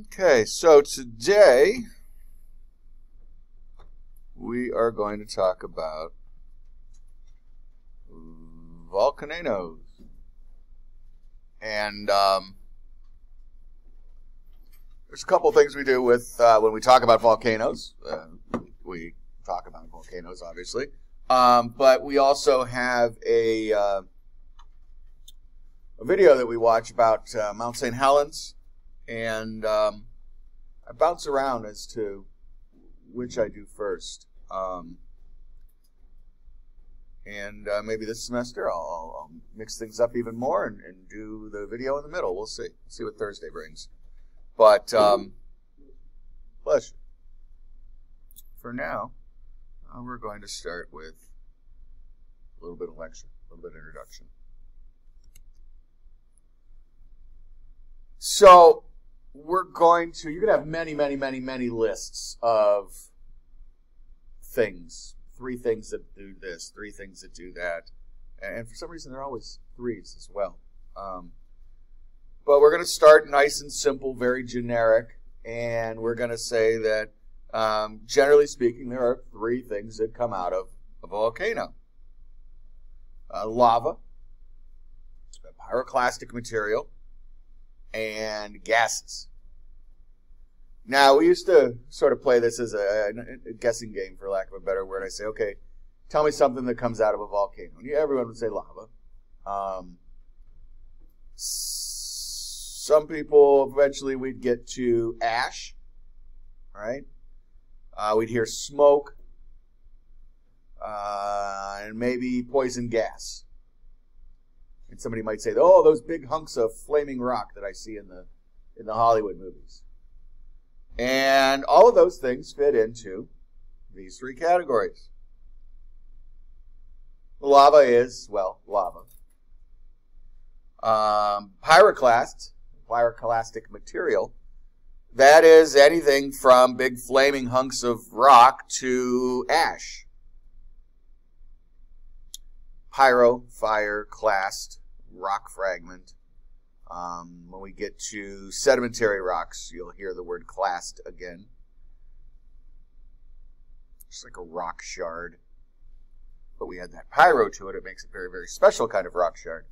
Okay, so today we are going to talk about volcanoes. And um, there's a couple things we do with uh, when we talk about volcanoes. Uh, we talk about volcanoes, obviously, um, but we also have a, uh, a video that we watch about uh, Mount St. Helens and um, I bounce around as to which I do first. Um, and uh, maybe this semester I'll, I'll, mix things up even more and, and, do the video in the middle. We'll see. see what Thursday brings. But um, pleasure. For now, uh, we're going to start with a little bit of lecture, a little bit of introduction. So we're going to, you're going to have many, many, many, many lists of things. Three things that do this, three things that do that. And for some reason, they're always threes as well. Um, but we're going to start nice and simple, very generic. And we're going to say that, um, generally speaking, there are three things that come out of a volcano uh, lava, pyroclastic material, and gases. Now, we used to sort of play this as a, a, guessing game, for lack of a better word. I say, okay, tell me something that comes out of a volcano. And everyone would say lava. Um, some people, eventually, we'd get to ash, right? Uh, we'd hear smoke, uh, and maybe poison gas. And somebody might say, "Oh, those big hunks of flaming rock that I see in the in the Hollywood movies." And all of those things fit into these three categories. Lava is, well, lava. Um, pyroclast, pyroclastic material, that is anything from big flaming hunks of rock to ash. Pyro, fire, clast, rock fragment. Um, when we get to sedimentary rocks, you'll hear the word clast again. It's like a rock shard. But we add that pyro to it, it makes a very, very special kind of rock shard.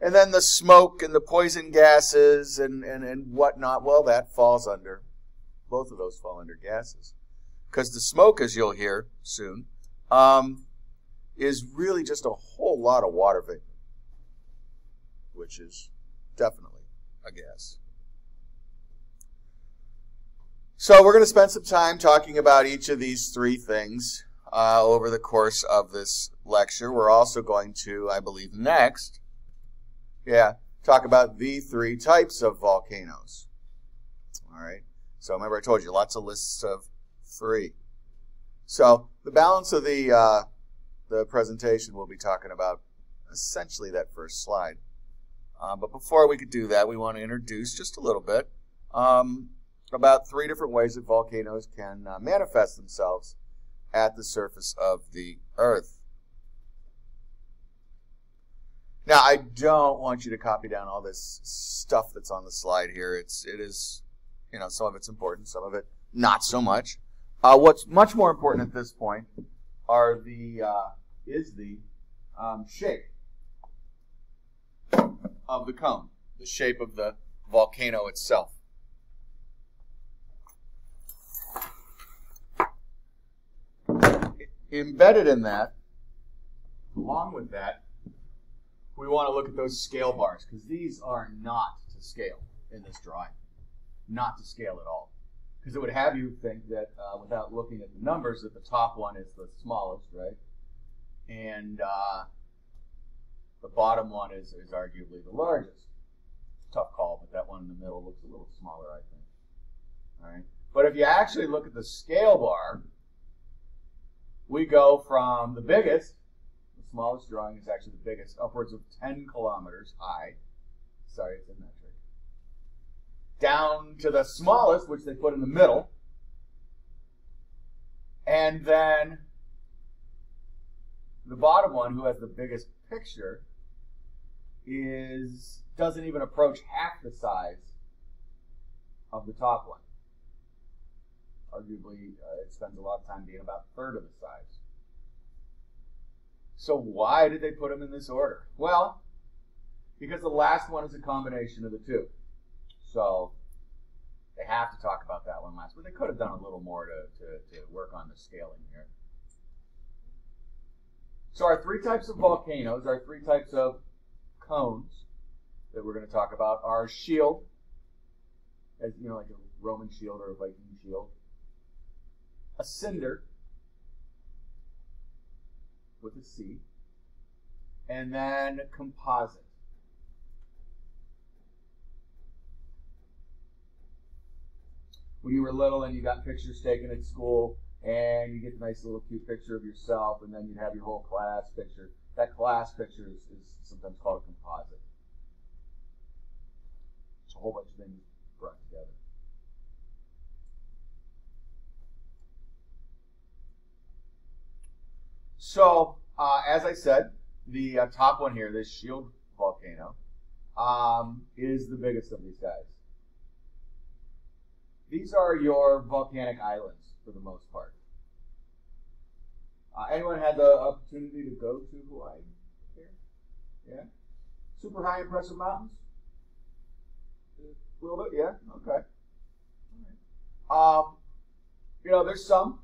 And then the smoke and the poison gases and, and, and whatnot, well, that falls under, both of those fall under gases. Because the smoke, as you'll hear soon, um, is really just a whole lot of water vapor, which is definitely a gas. So we're going to spend some time talking about each of these three things uh, over the course of this lecture. We're also going to, I believe, next, yeah, talk about the three types of volcanoes. All right. So remember, I told you lots of lists of three. So the balance of the uh, the presentation, we'll be talking about essentially that first slide. Um, but before we could do that, we want to introduce just a little bit um, about three different ways that volcanoes can uh, manifest themselves at the surface of the Earth. Now, I don't want you to copy down all this stuff that's on the slide here. It's it is, you know, some of it's important, some of it not so much. Uh, what's much more important at this point are the uh, is the um, shape of the cone, the shape of the volcano itself. Embedded in that, along with that, we want to look at those scale bars because these are not to scale in this drawing. Not to scale at all. Because it would have you think that uh, without looking at the numbers that the top one is the smallest, right? And uh, the bottom one is, is arguably the largest. Tough call, but that one in the middle looks a little smaller, I think. All right. But if you actually look at the scale bar, we go from the biggest, the smallest drawing is actually the biggest, upwards of 10 kilometers high. Sorry, it's in metric. Down to the smallest, which they put in the middle. And then the bottom one, who has the biggest picture, is doesn't even approach half the size of the top one. Arguably, uh, it spends a lot of time being about a third of the size. So why did they put them in this order? Well, because the last one is a combination of the two. So they have to talk about that one last, but they could have done a little more to, to, to work on the scaling here. So our three types of volcanoes, our three types of cones that we're going to talk about are shield, as you know, like a Roman shield or a Viking shield, a cinder with a C, and then composite. When you were little and you got pictures taken at school, and you get the nice little cute picture of yourself, and then you'd have your whole class picture. That class picture is, is sometimes called a composite. It's a whole bunch of things brought together. So, uh, as I said, the uh, top one here, this shield volcano, um, is the biggest of these guys. These are your volcanic islands for the most part. Uh, anyone had the opportunity to go to Hawaii? Here? Yeah? Super high impressive mountains? A little bit, yeah? Okay. Um, you know, there's some.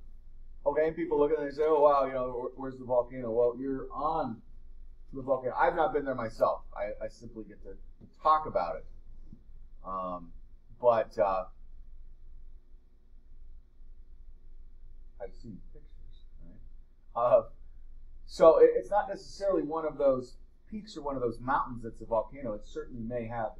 Okay, people look at it and they say, oh, wow, you know, where's the volcano? Well, you're on the volcano. I've not been there myself. I, I simply get to talk about it. Um, but uh, I've seen pictures, right? Uh, so it, it's not necessarily one of those peaks or one of those mountains that's a volcano. It certainly may have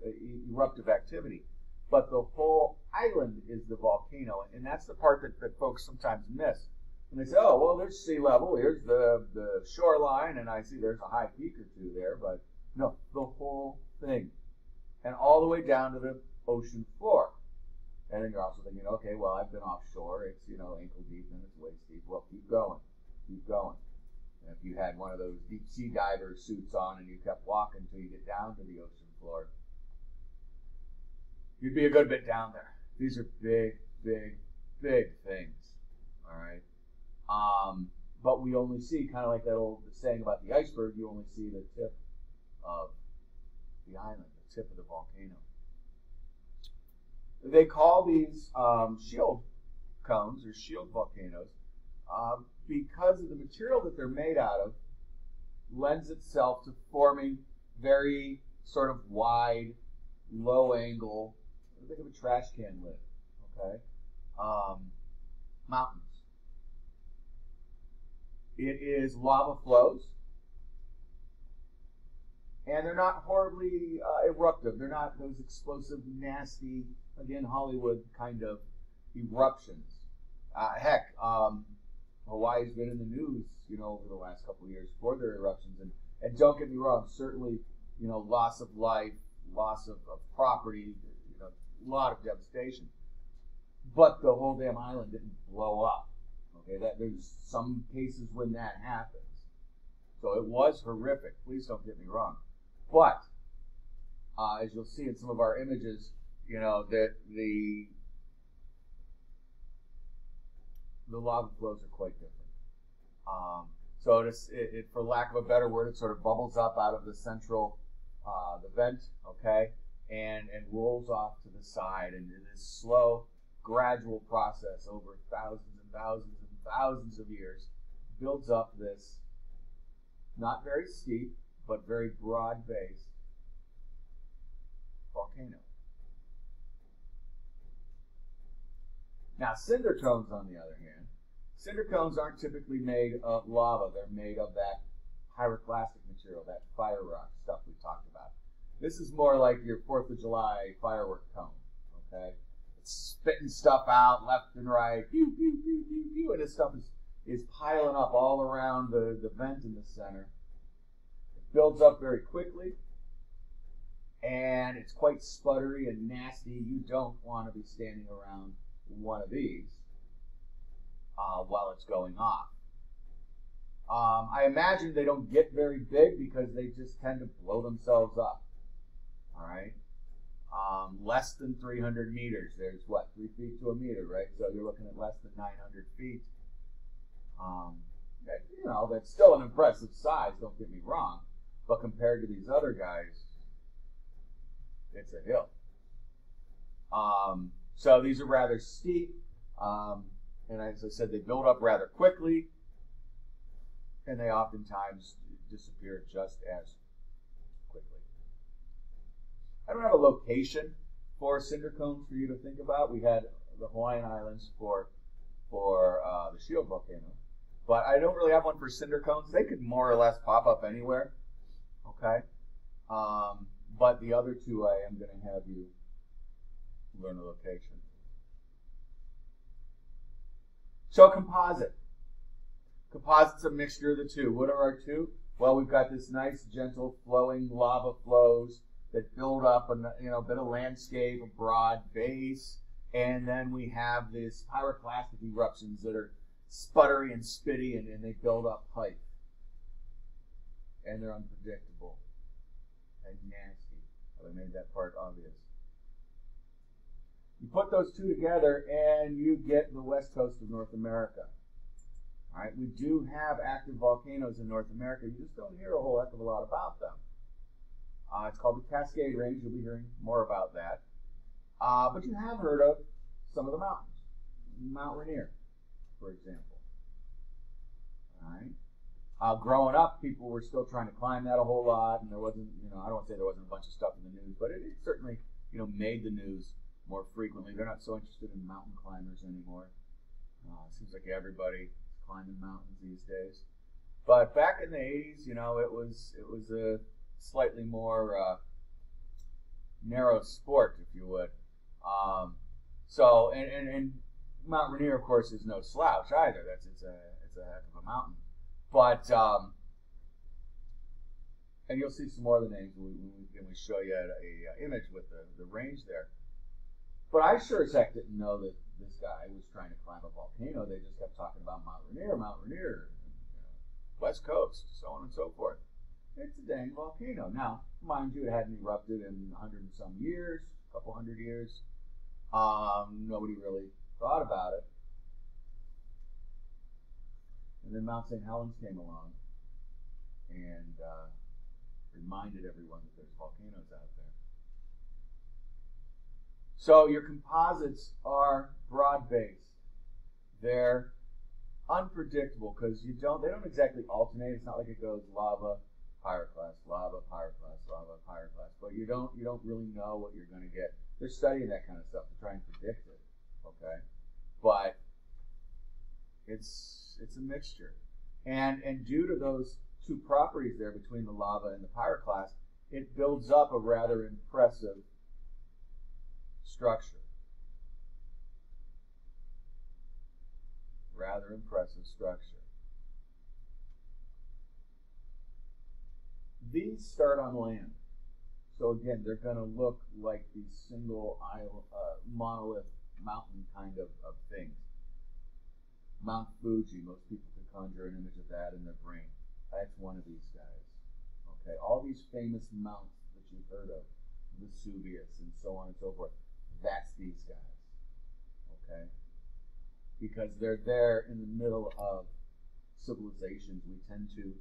eruptive activity, but the whole island is the volcano, and that's the part that, that folks sometimes miss. And they say, oh, well, there's sea level, here's the, the shoreline, and I see there's a high peak or two there, but no, the whole thing. And all the way down to the ocean floor. And then you're also thinking, okay, well, I've been offshore. It's, you know, ankle deep and it's waist deep. Well, keep going. Keep going. And if you had one of those deep sea diver suits on and you kept walking until you get down to the ocean floor, you'd be a good bit down there. These are big, big, big things. All right. Um, but we only see kind of like that old saying about the iceberg. You only see the tip of the island, the tip of the volcano. They call these um, shield cones or shield volcanoes uh, because of the material that they're made out of lends itself to forming very sort of wide, low angle, think of a trash can lid, okay, um, mountains. It is lava flows, and they're not horribly uh, eruptive. They're not those explosive, nasty again, Hollywood kind of eruptions. Uh, heck, um, Hawaii's been in the news, you know, over the last couple of years for their eruptions. And, and don't get me wrong, certainly, you know, loss of life, loss of, of property, you know, a lot of devastation. But the whole damn island didn't blow up. Okay, that there's some cases when that happens. So it was horrific. Please don't get me wrong. But uh, as you'll see in some of our images, you know that the the lava flows are quite different. Um, so it, is, it, it, for lack of a better word, it sort of bubbles up out of the central uh, the vent, okay, and and rolls off to the side, and it is slow, gradual process over thousands and thousands and thousands of years builds up this not very steep but very broad based volcano. Now, cinder cones, on the other hand, cinder cones aren't typically made of lava. They're made of that pyroclastic material, that fire rock stuff we talked about. This is more like your 4th of July firework cone, okay? It's spitting stuff out left and right, pew, pew, pew, pew, pew, and this stuff is, is piling up all around the, the vent in the center. It builds up very quickly, and it's quite sputtery and nasty. You don't want to be standing around one of these uh, while it's going off. Um, I imagine they don't get very big because they just tend to blow themselves up. All right. Um, less than 300 meters. There's what, three feet to a meter, right? So you're looking at less than 900 feet. Um, that, you know, that's still an impressive size, don't get me wrong. But compared to these other guys, it's a hill. Um, so these are rather steep. Um, and as I said, they build up rather quickly. And they oftentimes disappear just as quickly. I don't have a location for cinder cones for you to think about. We had the Hawaiian Islands for for uh, the Shield volcano, but I don't really have one for cinder cones. They could more or less pop up anywhere. Okay, um, but the other two I am going to have you location. So composite. Composite's a mixture of the two. What are our two? Well, we've got this nice, gentle, flowing lava flows that build up a you know bit of landscape, a broad base, and then we have these pyroclastic eruptions that are sputtery and spitty, and, and they build up height, and they're unpredictable and nasty. I made that part obvious. You put those two together, and you get the west coast of North America. All right, we do have active volcanoes in North America. You just don't hear a whole heck of a lot about them. Uh, it's called the Cascade Range. You'll be hearing more about that. Uh, but you have heard of some of the mountains. Mount Rainier, for example. All right. Uh, growing up, people were still trying to climb that a whole lot, and there wasn't, you know, I don't want to say there wasn't a bunch of stuff in the news, but it, it certainly, you know, made the news more frequently. They're not so interested in mountain climbers anymore. Uh, seems like everybody climbing mountains these days. But back in the 80s, you know, it was it was a slightly more uh, narrow sport, if you would. Um, so, and, and, and Mount Rainier, of course, is no slouch either. That's it's a it's a heck of a mountain. But um, and you'll see some more of the names when we, when we show you a, a, image with the, the range there. But I sure as heck didn't know that this guy was trying to climb a volcano. They just kept talking about Mount Rainier, Mount Rainier, West Coast, so on and so forth. It's a dang volcano. Now, mind you, it hadn't erupted in a hundred and some years, a couple hundred years. Um, nobody really thought about it. And then Mount St. Helens came along and uh, reminded everyone that there's volcanoes out there. So your composites are broad-based. They're unpredictable because you don't they don't exactly alternate. It's not like it goes lava, pyroclast, lava, pyroclast, lava, pyroclast. But you don't you don't really know what you're going to get. They're studying that kind of stuff to try and predict it. Okay, but it's it's a mixture, and and due to those two properties there between the lava and the pyroclast, it builds up a rather impressive structure. Rather impressive structure. These start on land. So again, they're going to look like these single isle, uh, monolith mountain kind of, of things. Mount Fuji, most people can conjure an image of that in their brain. That's one of these guys. Okay, all these famous mounts that you've heard of, Vesuvius and so on and so forth, that's these guys. Okay? Because they're there in the middle of civilizations. We tend to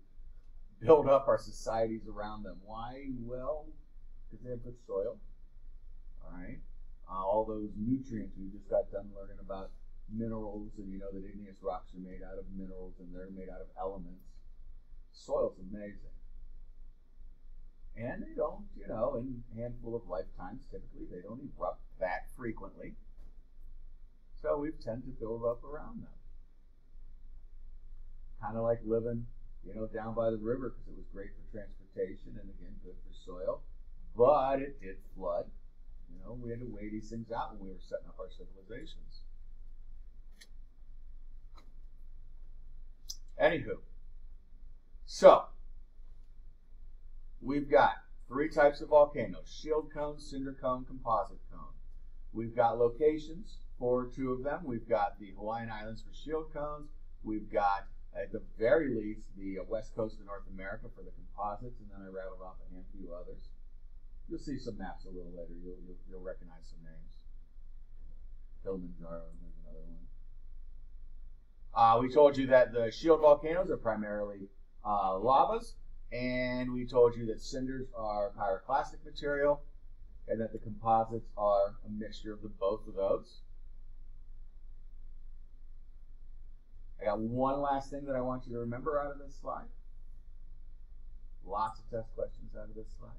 build up our societies around them. Why? Well, because they have good soil. All right? Uh, all those nutrients we just got done learning about minerals, and you know that igneous rocks are made out of minerals and they're made out of elements. Soil's amazing. And they don't, you know, in a handful of lifetimes, typically, they don't erupt that frequently. So we tend to build up around them. Kind of like living, you know, down by the river because it was great for transportation and again good for soil. But it did flood. You know, we had to weigh these things out when we were setting up our civilizations. Anywho, so we've got three types of volcanoes shield cone, cinder cone, composite cone. We've got locations for two of them. We've got the Hawaiian Islands for shield cones. We've got, at the very least, the uh, west coast of North America for the composites, and then I rattled off a handful of others. You'll see some maps a little later. You'll, you'll, you'll recognize some names. Kilimanjaro, there's another one. Uh, we told you that the shield volcanoes are primarily uh, lavas, and we told you that cinders are pyroclastic material, and that the composites are a mixture of the both of those. I got one last thing that I want you to remember out of this slide. Lots of test questions out of this slide.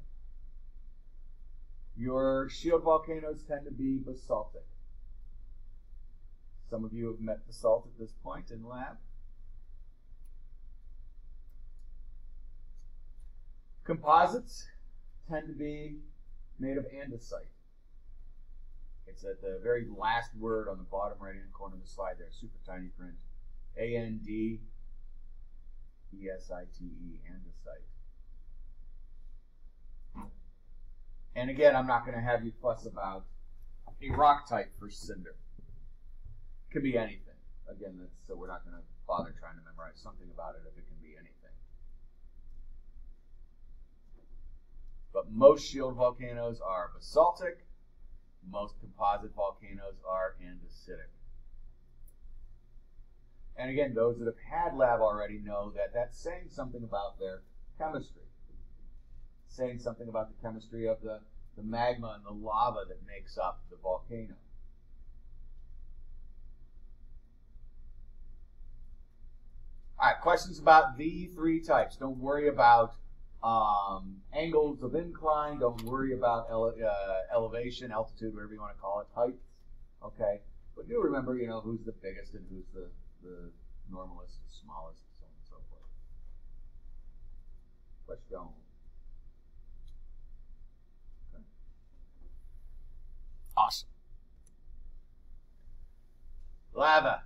Your shield volcanoes tend to be basaltic. Some of you have met basalt at this point in lab. Composites tend to be made of andesite. It's at the very last word on the bottom right hand corner of the slide there, super tiny print. A N D E S I T E, andesite. And again, I'm not going to have you fuss about a rock type for cinder. It could be anything. Again, so we're not going to bother trying to memorize something about it if it can be anything. But most shield volcanoes are basaltic. Most composite volcanoes are andesitic. And again, those that have had lab already know that that's saying something about their chemistry. Saying something about the chemistry of the, the magma and the lava that makes up the volcano. All right, questions about the three types. Don't worry about um, angles of incline. Don't worry about ele uh, elevation, altitude, whatever you want to call it, height. Okay, but do remember, you know, who's the biggest and who's the the normalist, the smallest, so on and so forth. Question. Okay. Awesome. Lava.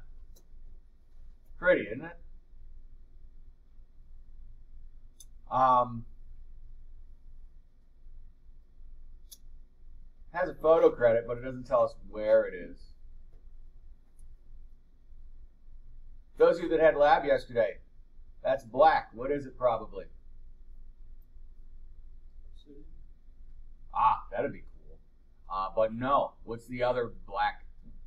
Pretty, isn't it? Um, has a photo credit, but it doesn't tell us where it is. Those of you that had lab yesterday, that's black. What is it probably? Ah, that'd be cool. Uh, but no, what's the other black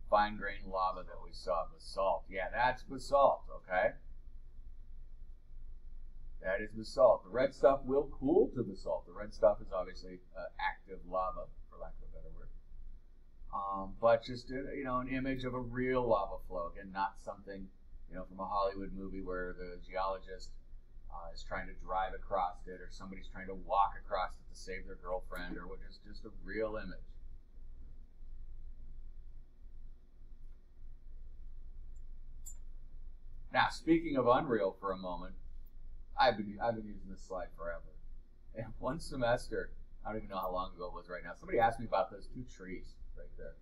fine grained lava that we saw? Basalt. Yeah, that's basalt, okay? That is basalt. The red stuff will cool to basalt. The red stuff is obviously uh, active lava, for lack of a better word. Um, but just, uh, you know, an image of a real lava flow. Again, not something, you know, from a Hollywood movie where the geologist uh, is trying to drive across it or somebody's trying to walk across it to save their girlfriend or just, just a real image. Now, speaking of unreal for a moment, I've been I've been using this slide forever. And one semester, I don't even know how long ago it was right now. Somebody asked me about those two trees right there,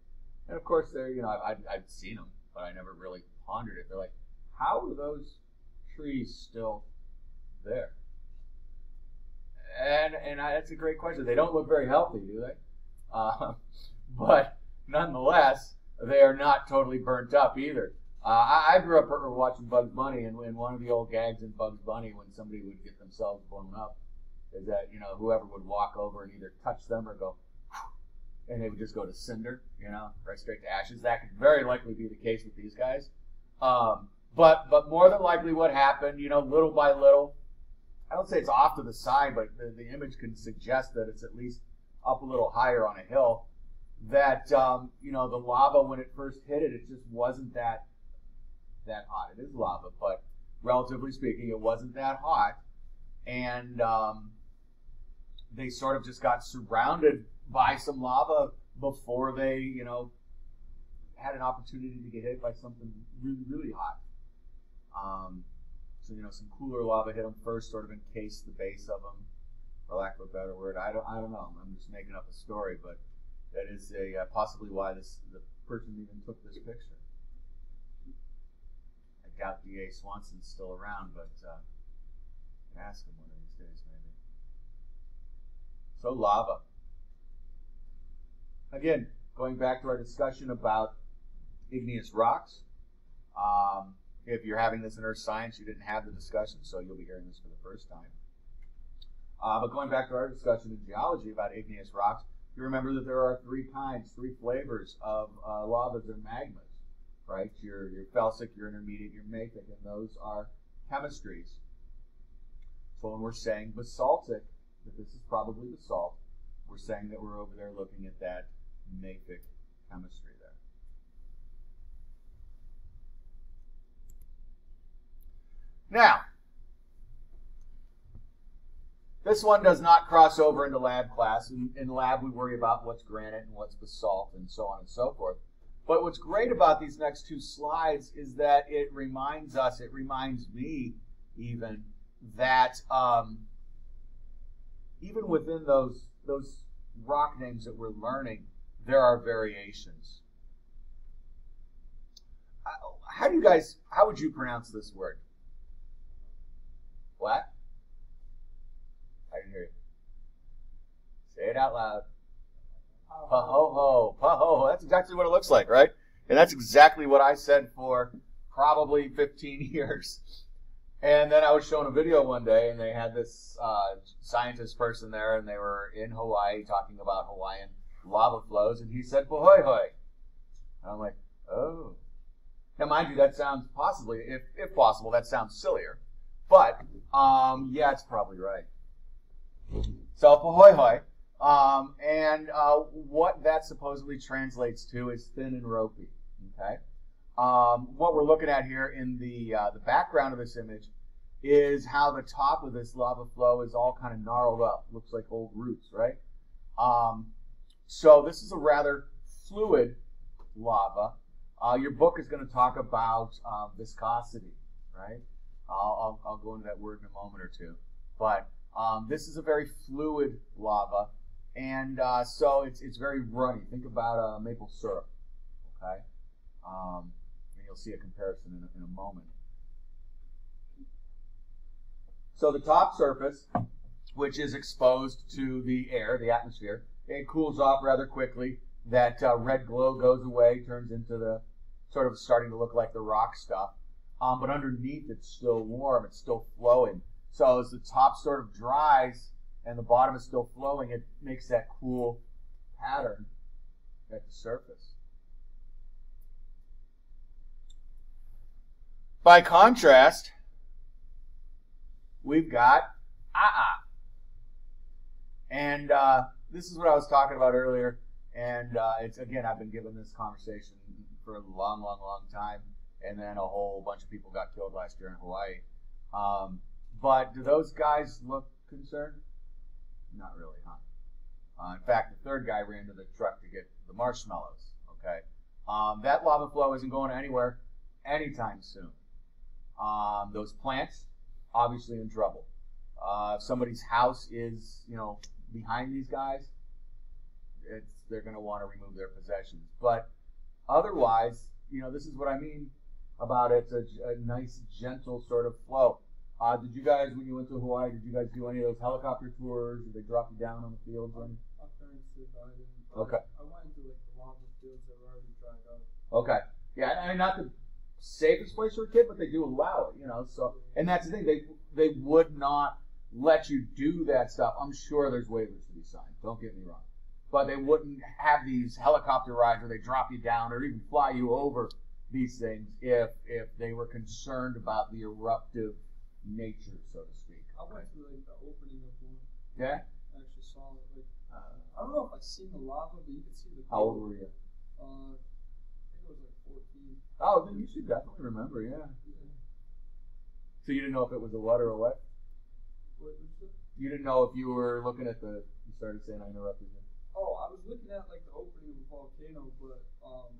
and of course they're you know I've I've seen them, but I never really pondered it. They're like, how are those trees still there? And and I, that's a great question. They don't look very healthy, do they? Uh, but nonetheless, they are not totally burnt up either. Uh, I, I, grew up watching Bugs Bunny, and, and, one of the old gags in Bugs Bunny when somebody would get themselves blown up is that you know whoever would walk over and either touch them or go, and they would just go to cinder, you know, right straight to ashes. That could very likely be the case with these guys. Um, but but more than likely, what happened, you know, little by little, I don't say it's off to the side, but the, the image can suggest that it's at least up a little higher on a hill. That um, you know the lava when it first hit it, it just wasn't that that hot. It is lava, but relatively speaking, it wasn't that hot. And um, they sort of just got surrounded by some lava before they, you know, had an opportunity to get hit by something really, really hot. Um, so you know, some cooler lava hit them first, sort of encased the base of them, for lack of a better word. I don't, I don't know. I'm just making up a story, but that is a uh, possibly why this the person even took this picture I doubt D.A. Swanson's still around, but uh, ask him one of these days, maybe. So, lava. Again, going back to our discussion about igneous rocks. Um, if you're having this in earth science, you didn't have the discussion, so you'll be hearing this for the first time. Uh, but going back to our discussion in geology about igneous rocks, you remember that there are three kinds, three flavors of uh, lavas and magmas, right? Your, your felsic, your intermediate, your mafic, and those are chemistries. So when we're saying basaltic, that this is probably basalt, we're saying that we're over there looking at that mafic chemistry there. Now, this one does not cross over into lab class. In, in lab, we worry about what's granite and what's basalt and so on and so forth. But what's great about these next two slides is that it reminds us, it reminds me even, that um, even within those, those rock names that we're learning, there are variations. How do you guys, how would you pronounce this word? What? I didn't hear you. Say it out loud. Pahoho. Pahoho. That's exactly what it looks like, right? And that's exactly what I said for probably 15 years. And then I was shown a video one day, and they had this uh, scientist person there, and they were in Hawaii talking about Hawaiian lava flows, and he said "pahoehoe," and I'm like, "Oh." Now, mind you, that sounds possibly, if if possible, that sounds sillier, but um, yeah, it's probably right. So hoy um, and uh, what that supposedly translates to is thin and ropey. Okay. Um, what we're looking at here in the uh, the background of this image is how the top of this lava flow is all kind of gnarled up. Looks like old roots, right? Um, so this is a rather fluid lava. Uh, your book is going to talk about uh, viscosity, right? I'll, I'll, I'll, go into that word in a moment or two. But um, this is a very fluid lava, and uh, so it's, it's very runny. Think about uh, maple syrup, okay? Um, and you'll see a comparison in a, in a moment. So the top surface, which is exposed to the air, the atmosphere, it cools off rather quickly. That uh, red glow goes away, turns into the sort of starting to look like the rock stuff. Um, but underneath, it's still warm, it's still flowing. So as the top sort of dries and the bottom is still flowing, it makes that cool pattern at the surface. By contrast, we've got ah And uh, this is what I was talking about earlier. And uh, it's again, I've been given this conversation for a long, long, long time. And then a whole bunch of people got killed last year in Hawaii. Um, but do those guys look concerned? Not really, huh? Uh, in fact, the third guy ran to the truck to get the marshmallows. Okay, um, that lava flow isn't going anywhere anytime soon. Um, those plants obviously in trouble. Uh, if somebody's house is, you know, behind these guys, it's they're going to want to remove their possessions. But otherwise, you know, this is what I mean about it. It's a, a nice, gentle sort of flow. Uh, did you guys, when you went to Hawaii, did you guys do any of those helicopter tours? Did they drop you down on the fields? Or My parents did, but I didn't. Okay. I went into like the lava fields that were already dried up. Okay. Yeah, I mean, not the safest place for a kid, but they do allow it, you know. So, and that's the thing they they would not let you do that stuff. I'm sure there's waivers to be signed. Don't get me wrong, but they wouldn't have these helicopter rides where they drop you down or even fly you over these things if if they were concerned about the eruptive nature, so to speak. I went to like the opening of one. Yeah. I actually saw it. Like uh, I don't know if I seen the lava, but you could see the. How old were you? Uh, I think it was like 14. Oh, then you should definitely remember. Yeah. Yeah. So you didn't know if it was a what or a what? What was it? You didn't know if you were looking at the. You started saying I interrupted you. Oh, I was looking at like the opening of a volcano, but um,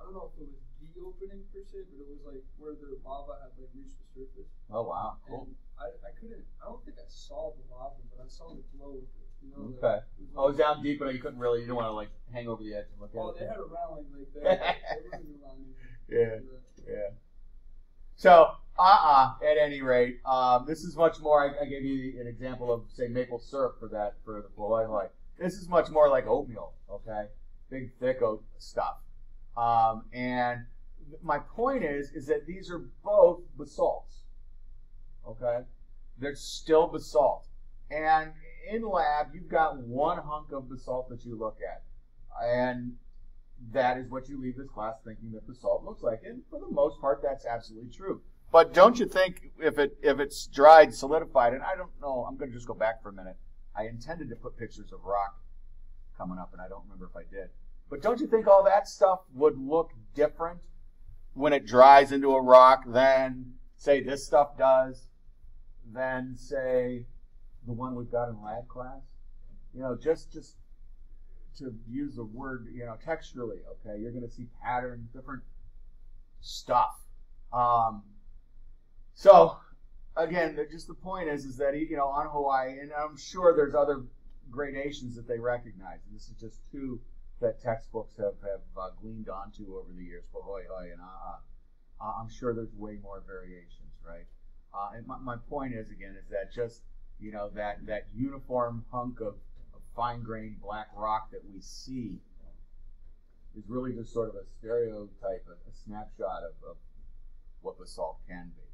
I don't know if it was the opening per se, but it was like where the lava had like reached the surface. Oh wow, cool. And I, I couldn't. I don't think I saw the lava, but I saw the glow with it. You know. like, Okay. it was Oh, it was down deep, but you couldn't really. You didn't want to like hang over the edge and look at it. Oh, they had a railing like there. they wasn't allowing me Yeah, that. yeah. So, uh-uh. At any rate, um, this is much more. I, I gave you an example of say maple syrup for that for the pahoehoe. This is much more like oatmeal. Okay, big thick oat stuff. Um, and my point is, is that these are both basalts. Okay, they're still basalt, And in lab, you've got one hunk of basalt that you look at. And that is what you leave this class thinking that basalt looks like. And for the most part, that's absolutely true. But don't you think if it if it's dried, solidified, and I don't know, I'm going to just go back for a minute. I intended to put pictures of rock coming up, and I don't remember if I did. But don't you think all that stuff would look different when it dries into a rock than, say, this stuff does, than, say, the one we've got in lab class? You know, just just to use the word, you know, texturally, okay, you're going to see patterns, different stuff. Um, so, again, just the point is, is that you know, on Hawaii, and I'm sure there's other gradations that they recognize. And this is just two that textbooks have have uh, gleaned onto over the years, Pahoehoe and A'a. Uh, I'm sure there's way more variations, right? Uh, and my, my point is, again, is that just you know that that uniform hunk of, of fine grained black rock that we see is really just sort of a stereotype, a, a snapshot of, of what basalt can be.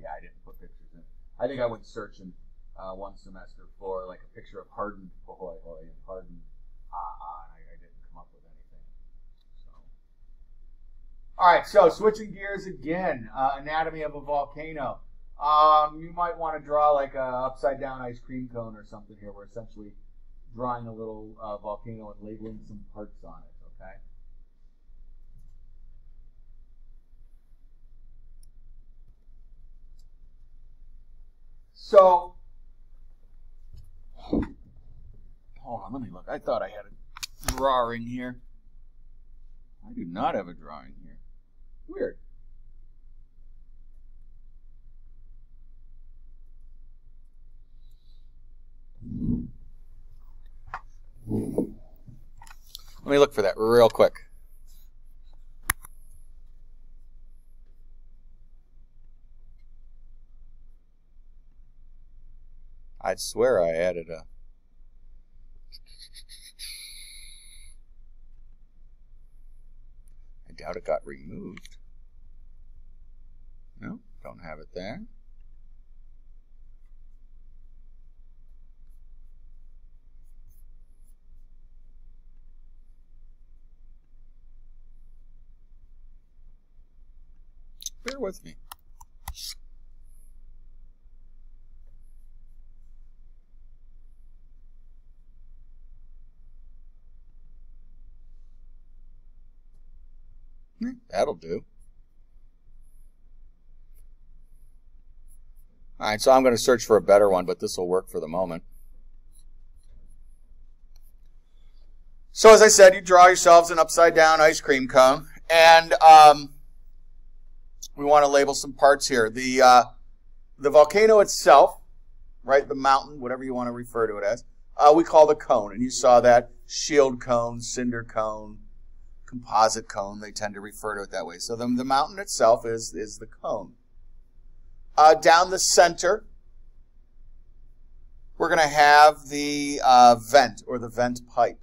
Yeah, I didn't put pictures in. I think I went searching uh, one semester for like a picture of hardened Pahoehoe and hardened A'a, and I, I, didn't come up with anything. So, all right. So switching gears again, uh, anatomy of a volcano. Um, you might want to draw like a upside down ice cream cone or something here. We're essentially drawing a little uh, volcano and labeling some parts on it. Okay. So, hold on, let me look. I thought I had a drawing here. I do not have a drawing here. Weird. Hmm. Let me look for that real quick. I'd swear I added a. I doubt it got removed. No, don't have it there. Bear with me. That'll do. All right, so I'm going to search for a better one, but this will work for the moment. So as I said, you draw yourselves an upside down ice cream cone, and um, we want to label some parts here. The uh, the volcano itself, right, the mountain, whatever you want to refer to it as, uh, we call the cone, and you saw that shield cone, cinder cone, composite cone. They tend to refer to it that way. So the, the mountain itself is, is the cone. Uh, down the center, we're going to have the uh, vent or the vent pipe.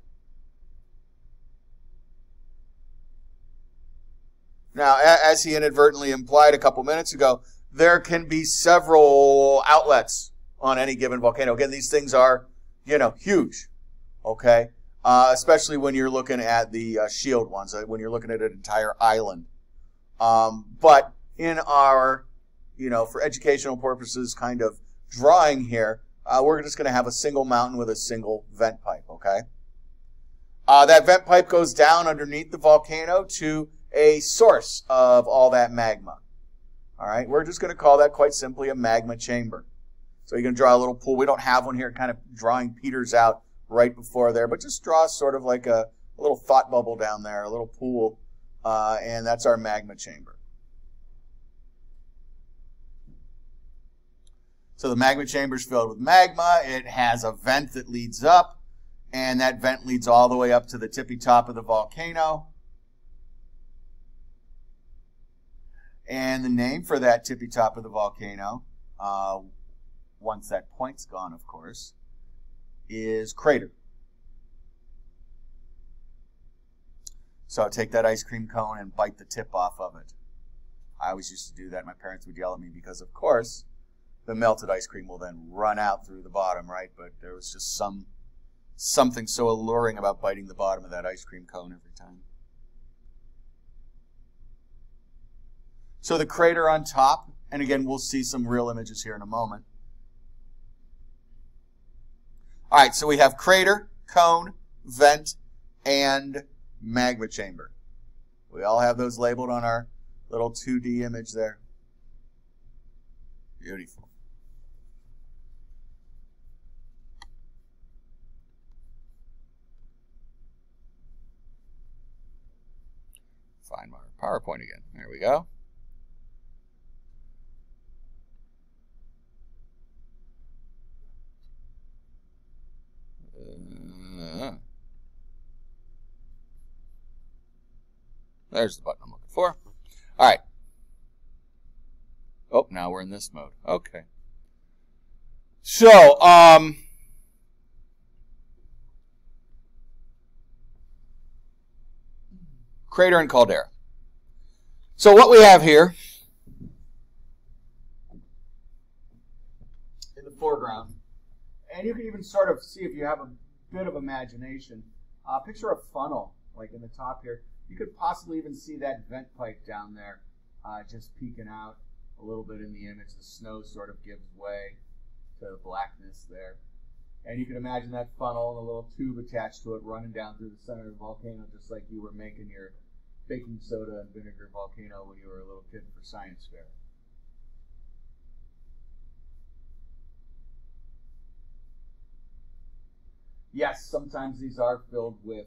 Now, as he inadvertently implied a couple minutes ago, there can be several outlets on any given volcano. Again, these things are, you know, huge. Okay? Uh, especially when you're looking at the uh, shield ones, uh, when you're looking at an entire island. Um, but in our, you know, for educational purposes, kind of drawing here, uh, we're just going to have a single mountain with a single vent pipe, okay? Uh, that vent pipe goes down underneath the volcano to a source of all that magma. All right, we're just going to call that quite simply a magma chamber. So you're going to draw a little pool. We don't have one here, kind of drawing Peters out right before there, but just draw sort of like a, a little thought bubble down there, a little pool, uh, and that's our magma chamber. So the magma chamber is filled with magma. It has a vent that leads up, and that vent leads all the way up to the tippy top of the volcano. And the name for that tippy top of the volcano, uh, once that point's gone, of course, is crater. So I take that ice cream cone and bite the tip off of it. I always used to do that. My parents would yell at me because, of course, the melted ice cream will then run out through the bottom, right? But there was just some something so alluring about biting the bottom of that ice cream cone every time. So the crater on top, and again, we'll see some real images here in a moment. All right, so we have crater, cone, vent, and magma chamber. We all have those labeled on our little 2D image there. Beautiful. Find my PowerPoint again. There we go. Uh, there's the button I'm looking for. All right. Oh, now we're in this mode. Okay. So, um, crater and caldera. So what we have here in the foreground, and you can even sort of see if you have a bit of imagination, uh, picture a funnel like in the top here. You could possibly even see that vent pipe down there uh, just peeking out a little bit in the image. The snow sort of gives way to the blackness there. And you can imagine that funnel and a little tube attached to it running down through the center of the volcano, just like you were making your baking soda and vinegar volcano when you were a little kid for science fair. Yes, sometimes these are filled with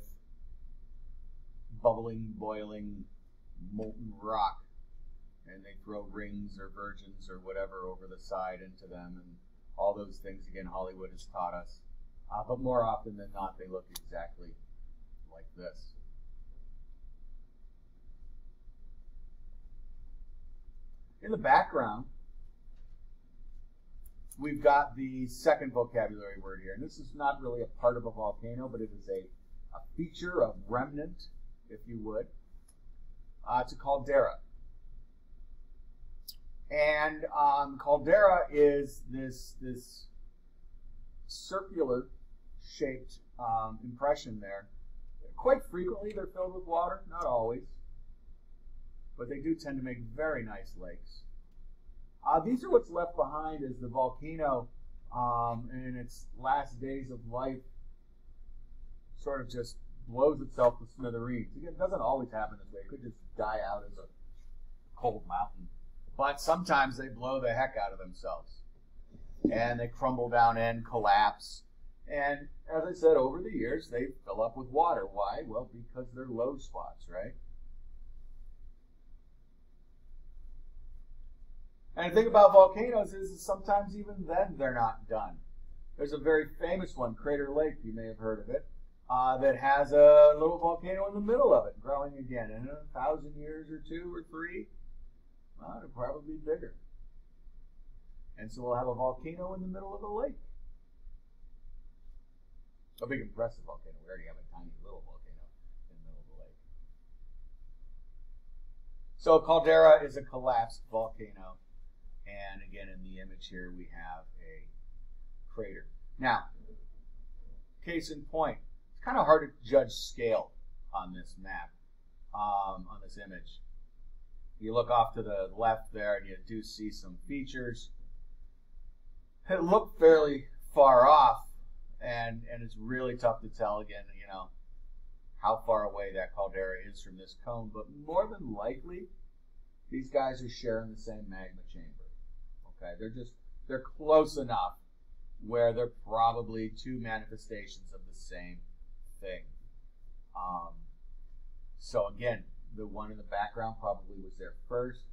bubbling, boiling, molten rock, and they throw rings or virgins or whatever over the side into them, and all those things. Again, Hollywood has taught us. Uh, but more often than not, they look exactly like this. In the background, we've got the second vocabulary word here. And this is not really a part of a volcano, but it is a, a feature, of remnant, if you would. Uh, it's a caldera. And um, caldera is this, this circular shaped um, impression there. Quite frequently, they're filled with water, not always but they do tend to make very nice lakes. Uh, these are what's left behind as the volcano um, in its last days of life sort of just blows itself to smithereens. It doesn't always happen this way. It could just die out as a cold mountain. But sometimes they blow the heck out of themselves. And they crumble down and collapse. And as I said, over the years, they fill up with water. Why? Well, because they're low spots, right? And the thing about volcanoes is sometimes even then they're not done. There's a very famous one, Crater Lake, you may have heard of it, uh, that has a little volcano in the middle of it, growing again. And in a thousand years or two or three, well, it'll probably be bigger. And so we'll have a volcano in the middle of a lake. A big, impressive volcano. We already have a tiny little volcano in the middle of the lake. So, caldera is a collapsed volcano. And again, in the image here, we have a crater. Now, case in point, it's kind of hard to judge scale on this map, um, on this image. You look off to the left there, and you do see some features. It looked fairly far off, and, and it's really tough to tell, again, you know, how far away that caldera is from this cone. But more than likely, these guys are sharing the same magma chamber. Okay, they're just they're close enough where they're probably two manifestations of the same thing. Um, so again, the one in the background probably was there first,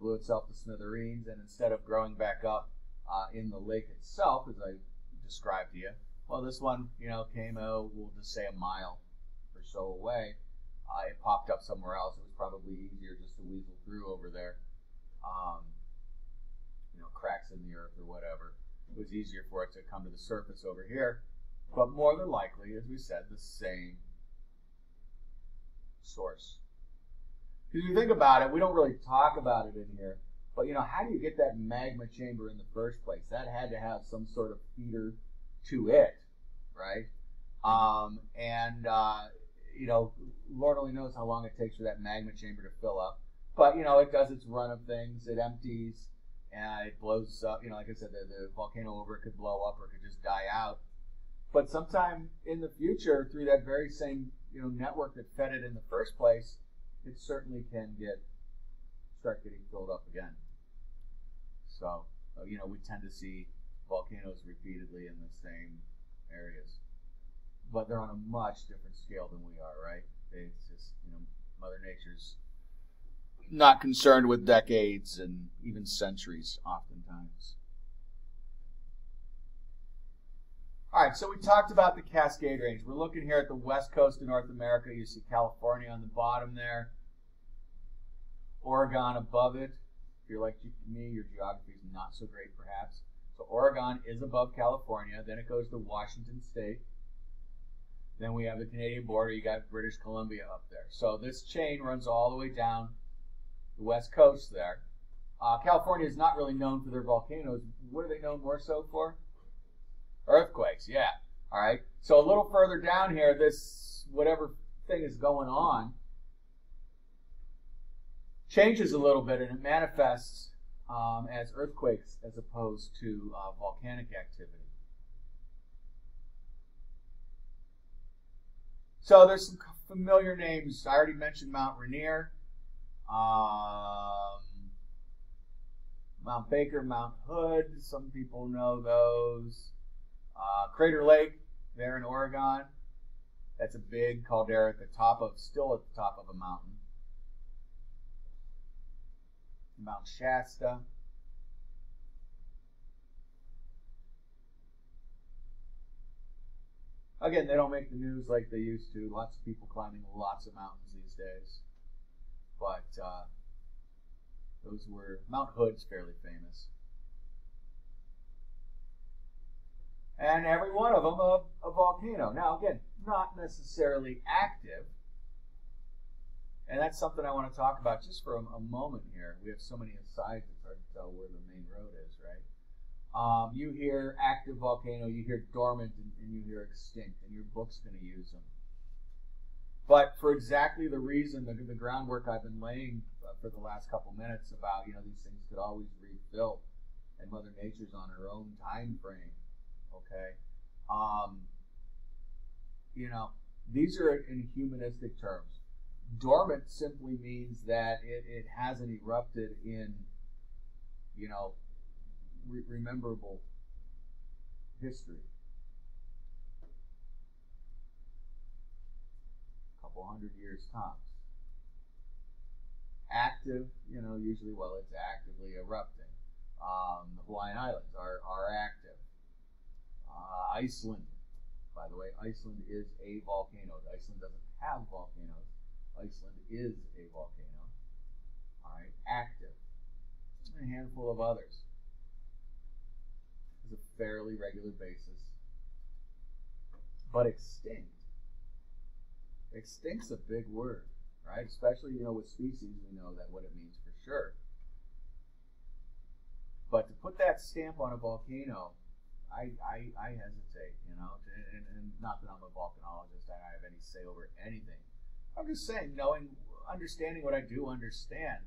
blew itself to smithereens, and instead of growing back up uh, in the lake itself, as I described to you, well, this one, you know, came out, we'll just say a mile or so away. Uh, it popped up somewhere else. It was probably easier just to weasel through over there. Um, cracks in the earth or whatever. It was easier for it to come to the surface over here. But more than likely, as we said, the same source. Because you think about it, we don't really talk about it in here. But you know, how do you get that magma chamber in the first place? That had to have some sort of feeder to it, right? Um, and uh, you know, Lord only knows how long it takes for that magma chamber to fill up. But you know, it does its run of things. It empties and it blows up. You know, like I said, the, the volcano over it could blow up or it could just die out. But sometime in the future, through that very same you know network that fed it in the first place, it certainly can get start getting filled up again. So, uh, you know, we tend to see volcanoes repeatedly in the same areas. But they're on a much different scale than we are, right? It's just, you know, Mother Nature's not concerned with decades and even centuries, oftentimes. All right, so we talked about the Cascade Range. We're looking here at the west coast of North America. You see California on the bottom there, Oregon above it. If you're like me, your geography is not so great, perhaps. So Oregon is above California. Then it goes to Washington State. Then we have the Canadian border. You got British Columbia up there. So this chain runs all the way down the west coast there. Uh, California is not really known for their volcanoes. What are they known more so for? Earthquakes, yeah. All right. So a little further down here, this whatever thing is going on changes a little bit and it manifests um, as earthquakes as opposed to uh, volcanic activity. So there's some familiar names. I already mentioned Mount Rainier, um, Mount Baker, Mount Hood. Some people know those. Uh, Crater Lake, there in Oregon. That's a big caldera at the top of, still at the top of a mountain. Mount Shasta. Again, they don't make the news like they used to. Lots of people climbing lots of mountains these days. But uh, those were, Mount Hood's fairly famous. And every one of them a, a volcano. Now, again, not necessarily active, and that's something I want to talk about just for a, a, moment here. We have so many asides, it's hard to tell where the main road is, right? Um, you hear active volcano, you hear dormant, and, and you hear extinct, and your book's going to use them. But for exactly the reason, the, the groundwork I've been laying uh, for the last couple minutes about, you know, these things could always refill, and Mother Nature's on her own time frame, okay? Um, you know, these are in humanistic terms dormant simply means that it, it hasn't erupted in, you know, re- rememberable history. Couple hundred years tops. Active, you know, usually, well, it's actively erupting. Um, the Hawaiian Islands are, are active. Uh, Iceland, by the way, Iceland is a volcano. Iceland doesn't have volcanoes Iceland is a volcano. All right, active. A handful of others. It's a fairly regular basis. But extinct. Extinct's a big word, right? Especially, you know, with species, we know that what it means for sure. But to put that stamp on a volcano, I, I, I hesitate, you know, and, and not that I'm a volcanologist, I have any say over anything I'm just saying, knowing, understanding what I do understand,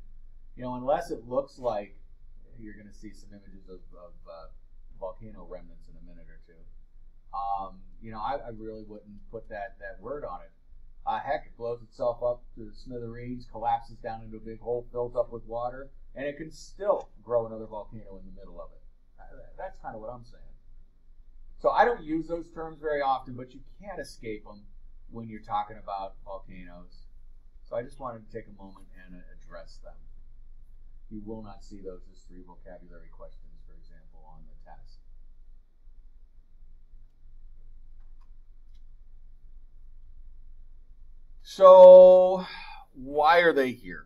you know, unless it looks like you're going to see some images of, of uh, volcano remnants in a minute or two. Um, you know, I, I, really wouldn't put that, that word on it. Uh, heck, it blows itself up to smithereens, collapses down into a big hole filled up with water, and it can still grow another volcano in the middle of it. Uh, that's kind of what I'm saying. So I don't use those terms very often, but you can't escape them when you're talking about volcanoes. So I just wanted to take a moment and address them. You will not see those as three vocabulary questions, for example, on the test. So, why are they here?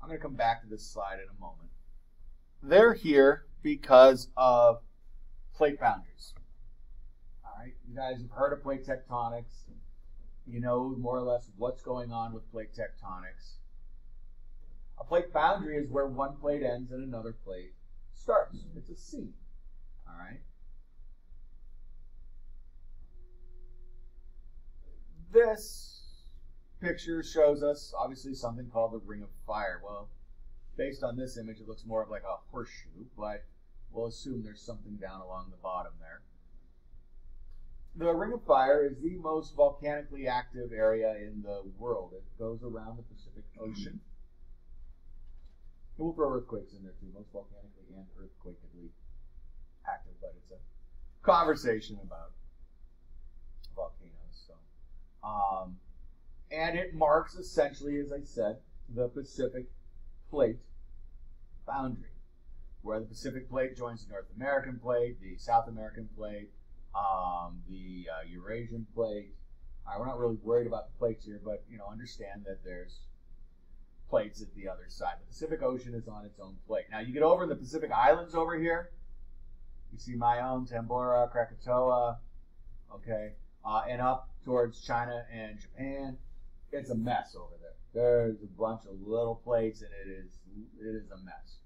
I'm going to come back to this slide in a moment. They're here because of plate boundaries All right, You guys have heard of plate tectonics. you know more or less what's going on with plate tectonics. A plate boundary is where one plate ends and another plate starts. It's a seam. All right. This picture shows us obviously something called the ring of fire. Well, based on this image, it looks more of like a horseshoe, but we'll assume there's something down along the bottom there. The Ring of Fire is the most volcanically active area in the world. It goes around the Pacific Ocean. We'll throw earthquakes in there too, most volcanically and earthquakeably active, but it's a conversation about um, and it marks essentially, as I said, the Pacific Plate boundary, where the Pacific Plate joins the North American Plate, the South American Plate, um, the uh, Eurasian Plate. Uh, we're not really worried about the plates here, but you know, understand that there's plates at the other side. The Pacific Ocean is on its own plate. Now you get over in the Pacific Islands over here. You see Mount Tambora, Krakatoa, okay, uh, and up towards China and Japan. It's a mess over there. There's a bunch of little plates, and it is it is a mess.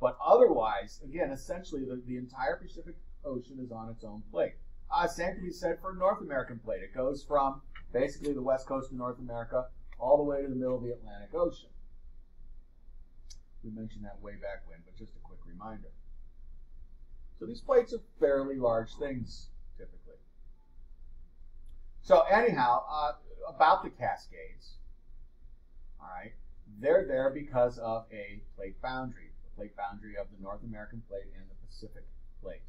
But otherwise, again, essentially, the, the entire Pacific Ocean is on its own plate. Uh, same can be said for North American plate. It goes from basically the west coast of North America all the way to the middle of the Atlantic Ocean. We mentioned that way back when, but just a quick reminder. So these plates are fairly large things. So anyhow, uh, about the Cascades, all right, they're there because of a plate boundary, the plate boundary of the North American plate and the Pacific plate.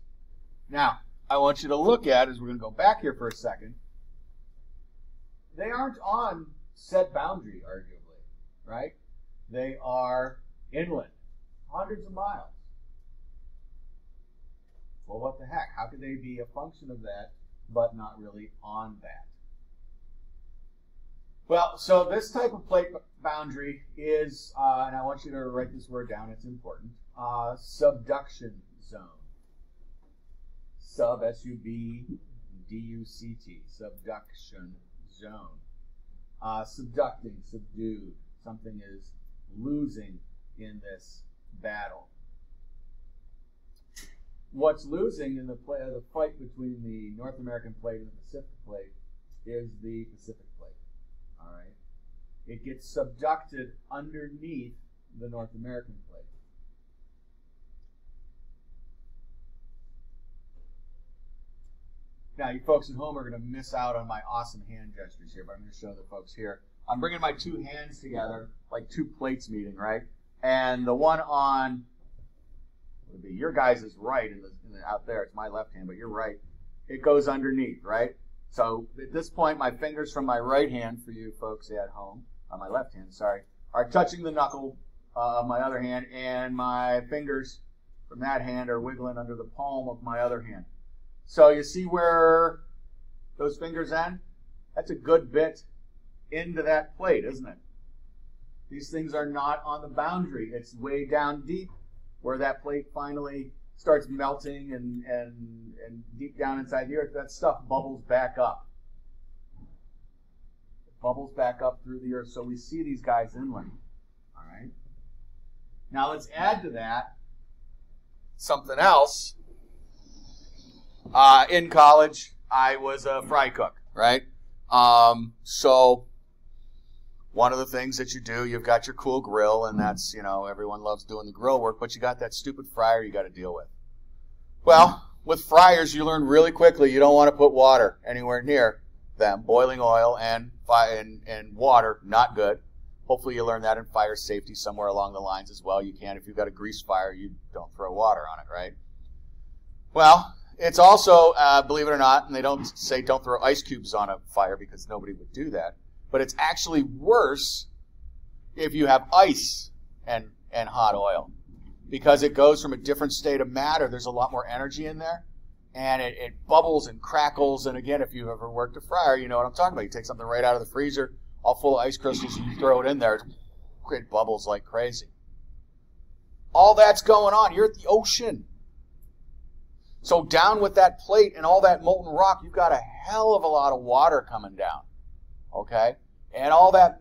Now, I want you to look at, as we're going to go back here for a second, they aren't on set boundary, arguably, right? They are inland, hundreds of miles. Well, what the heck? How could they be a function of that, but not really on that? Well, so this type of plate boundary is, uh, and I want you to write this word down, it's important, uh, subduction zone. Sub, S-U-B, D-U-C-T, subduction zone uh, subducting, subdued. Something is losing in this battle. What's losing in the, play, uh, the fight between the North American plate and the Pacific plate is the Pacific plate. All right, it gets subducted underneath the North American plate. Now, you folks at home are going to miss out on my awesome hand gestures here, but I'm going to show the folks here. I'm bringing my two hands together, like two plates meeting, right? And the one on would be your guys is right in the, in the, out there. It's my left hand, but you're right. It goes underneath, right? So at this point, my fingers from my right hand, for you folks at home, on my left hand, sorry, are touching the knuckle uh, of my other hand, and my fingers from that hand are wiggling under the palm of my other hand. So you see where those fingers end? That's a good bit into that plate, isn't it? These things are not on the boundary. It's way down deep where that plate finally starts melting and, and, and deep down inside the earth, that stuff bubbles back up. It bubbles back up through the earth. So we see these guys inland. All right. Now let's add to that something else uh, in college, I was a fry cook, right? Um, so one of the things that you do, you've got your cool grill, and that's, you know, everyone loves doing the grill work, but you got that stupid fryer you got to deal with. Well, with fryers, you learn really quickly you don't want to put water anywhere near them. Boiling oil and, and, and water, not good. Hopefully, you learn that in fire safety somewhere along the lines as well. You can, if you've got a grease fire, you don't throw water on it, right? Well, it's also, uh, believe it or not, and they don't say don't throw ice cubes on a fire because nobody would do that, but it's actually worse if you have ice and, and hot oil because it goes from a different state of matter. There's a lot more energy in there and it, it bubbles and crackles. And again, if you've ever worked a fryer, you know what I'm talking about. You take something right out of the freezer, all full of ice crystals, and you throw it in there, it bubbles like crazy. All that's going on. You're at the ocean. So down with that plate and all that molten rock, you've got a hell of a lot of water coming down. Okay? And all that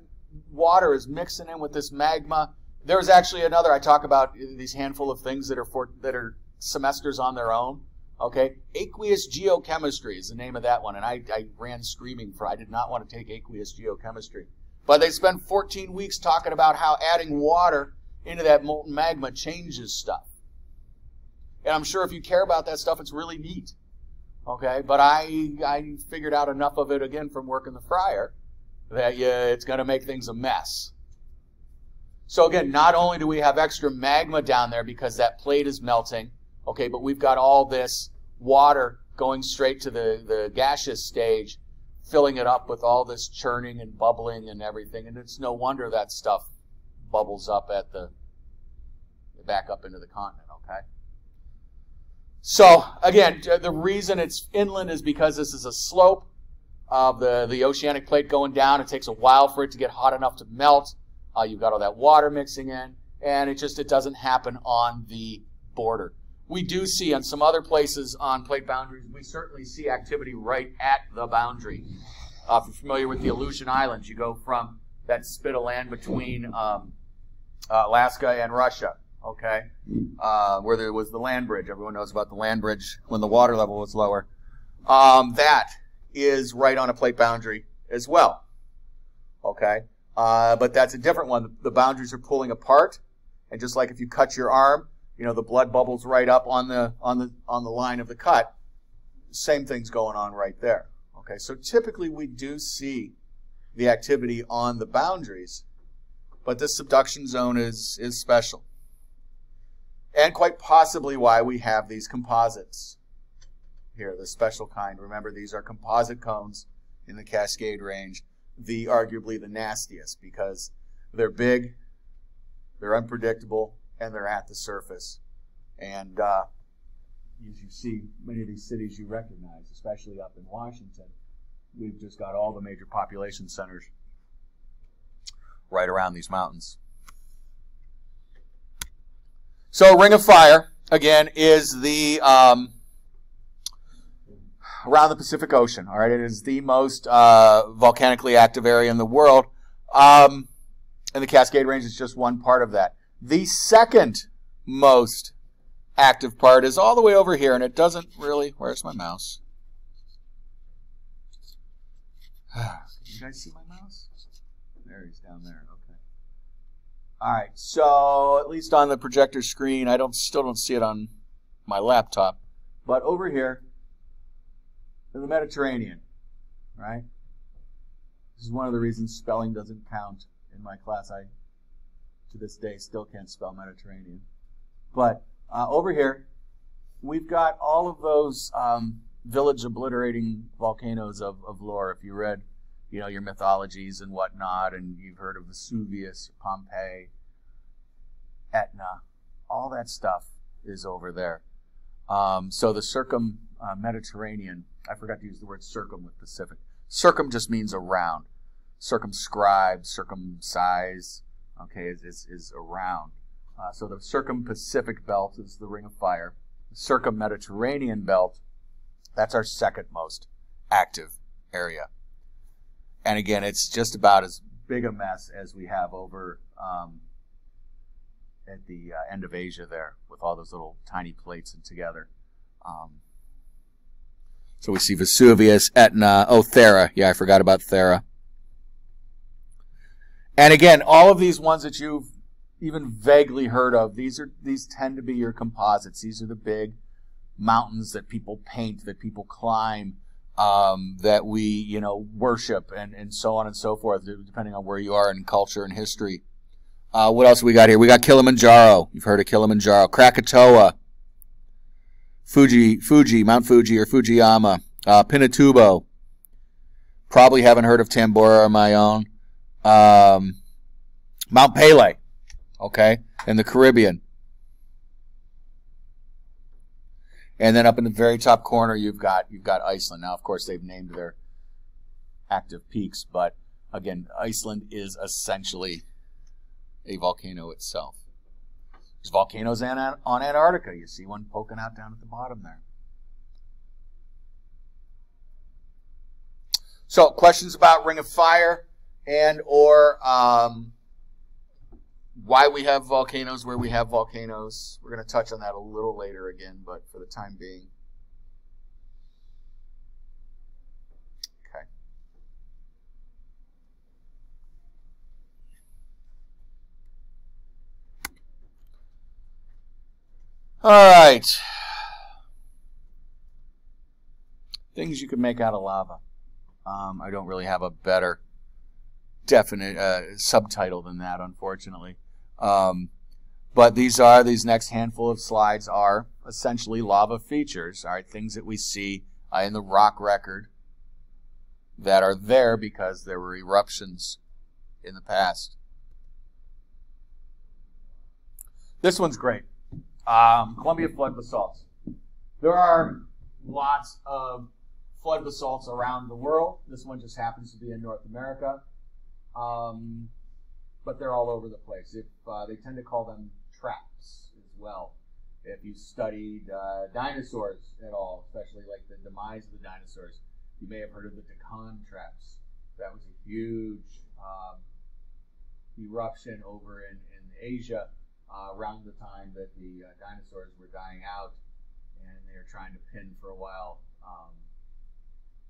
water is mixing in with this magma. There's actually another I talk about these handful of things that are for that are semesters on their own. Okay, aqueous geochemistry is the name of that one, and I, I ran screaming for I did not want to take aqueous geochemistry. But they spend 14 weeks talking about how adding water into that molten magma changes stuff. And I'm sure if you care about that stuff, it's really neat. Okay, but I I figured out enough of it again from working the fryer that yeah, it's going to make things a mess. So again, not only do we have extra magma down there because that plate is melting, okay, but we've got all this water going straight to the, the gaseous stage, filling it up with all this churning and bubbling and everything. And it's no wonder that stuff bubbles up at the back up into the continent, okay? So again, the reason it's inland is because this is a slope of the, the oceanic plate going down. It takes a while for it to get hot enough to melt. Uh, you've got all that water mixing in, and it just it doesn't happen on the border. We do see on some other places on plate boundaries, we certainly see activity right at the boundary. Uh, if you're familiar with the Aleutian Islands, you go from that spit of land between um, uh, Alaska and Russia okay, uh, where there was the land bridge. Everyone knows about the land bridge when the water level was lower. Um, that is right on a plate boundary as well, okay. Uh, but that's a different one. The boundaries are pulling apart, and just like if you cut your arm, you know the blood bubbles right up on the on the on the line of the cut. Same thing's going on right there. Okay, so typically we do see the activity on the boundaries, but this subduction zone is is special and quite possibly why we have these composites here, the special kind. Remember, these are composite cones in the Cascade Range, the arguably the nastiest because they're big, they're unpredictable, and they're at the surface. And uh, as you see, many of these cities you recognize, especially up in Washington, we've just got all the major population centers right around these mountains. So, Ring of Fire, again, is the um, around the Pacific Ocean. All right, it is the most uh, volcanically active area in the world. Um, and the Cascade Range is just one part of that. The second most active part is all the way over here, and it doesn't really. Where's my mouse? Can you guys see my mouse? There he's down there. Okay. All right, so at least on the projector screen, I don't still don't see it on my laptop, but over here the Mediterranean, right? This is one of the reasons spelling doesn't count in my class. I, to this day, still can't spell Mediterranean. But uh, over here, we've got all of those um, village obliterating volcanoes of, of lore. If you read you know, your mythologies and whatnot, and you've heard of Vesuvius, Pompeii, Etna, all that stuff is over there. Um, so the circum uh, Mediterranean, I forgot to use the word circum with Pacific. Circum just means around. Circumscribe, circumcise, okay, is, is, is around. Uh, so the circum-Pacific belt is the ring of fire. The circum-Mediterranean belt, that's our second most active area and again, it's just about as big a mess as we have over um, at the uh, end of Asia there, with all those little tiny plates and together. Um, so we see Vesuvius, Etna, oh Thera. Yeah, I forgot about Thera. And again, all of these ones that you've even vaguely heard of, these are these tend to be your composites. These are the big mountains that people paint, that people climb, um, that we, you know, worship and, and so on and so forth, depending on where you are in culture and history. Uh, what else we got here? We got Kilimanjaro. You've heard of Kilimanjaro. Krakatoa. Fuji, Fuji, Mount Fuji or Fujiyama. Uh, Pinatubo. Probably haven't heard of Tambora on my own. Um, Mount Pelée. Okay. In the Caribbean. And then up in the very top corner, you've got you've got Iceland. Now, of course, they've named their active peaks, but again, Iceland is essentially a volcano itself. There's volcanoes on, Antarctica. You see one poking out down at the bottom there. So, questions about Ring of Fire and or um, why we have volcanoes where we have volcanoes. We're going to touch on that a little later again, but for the time being. Okay. All right. Things you can make out of lava. Um, I don't really have a better definite uh, subtitle than that, unfortunately. Um, but these are these next handful of slides are essentially lava features, all right, things that we see uh, in the rock record that are there because there were eruptions in the past. This one's great. Um, Columbia flood basalts. There are lots of flood basalts around the world. This one just happens to be in North America. Um, but they're all over the place. If uh, they tend to call them traps as well. If you studied uh, dinosaurs at all, especially like the demise of the dinosaurs, you may have heard of the Deccan traps. That was a huge um, eruption over in, in Asia uh, around the time that the uh, dinosaurs were dying out, and they were trying to pin for a while um,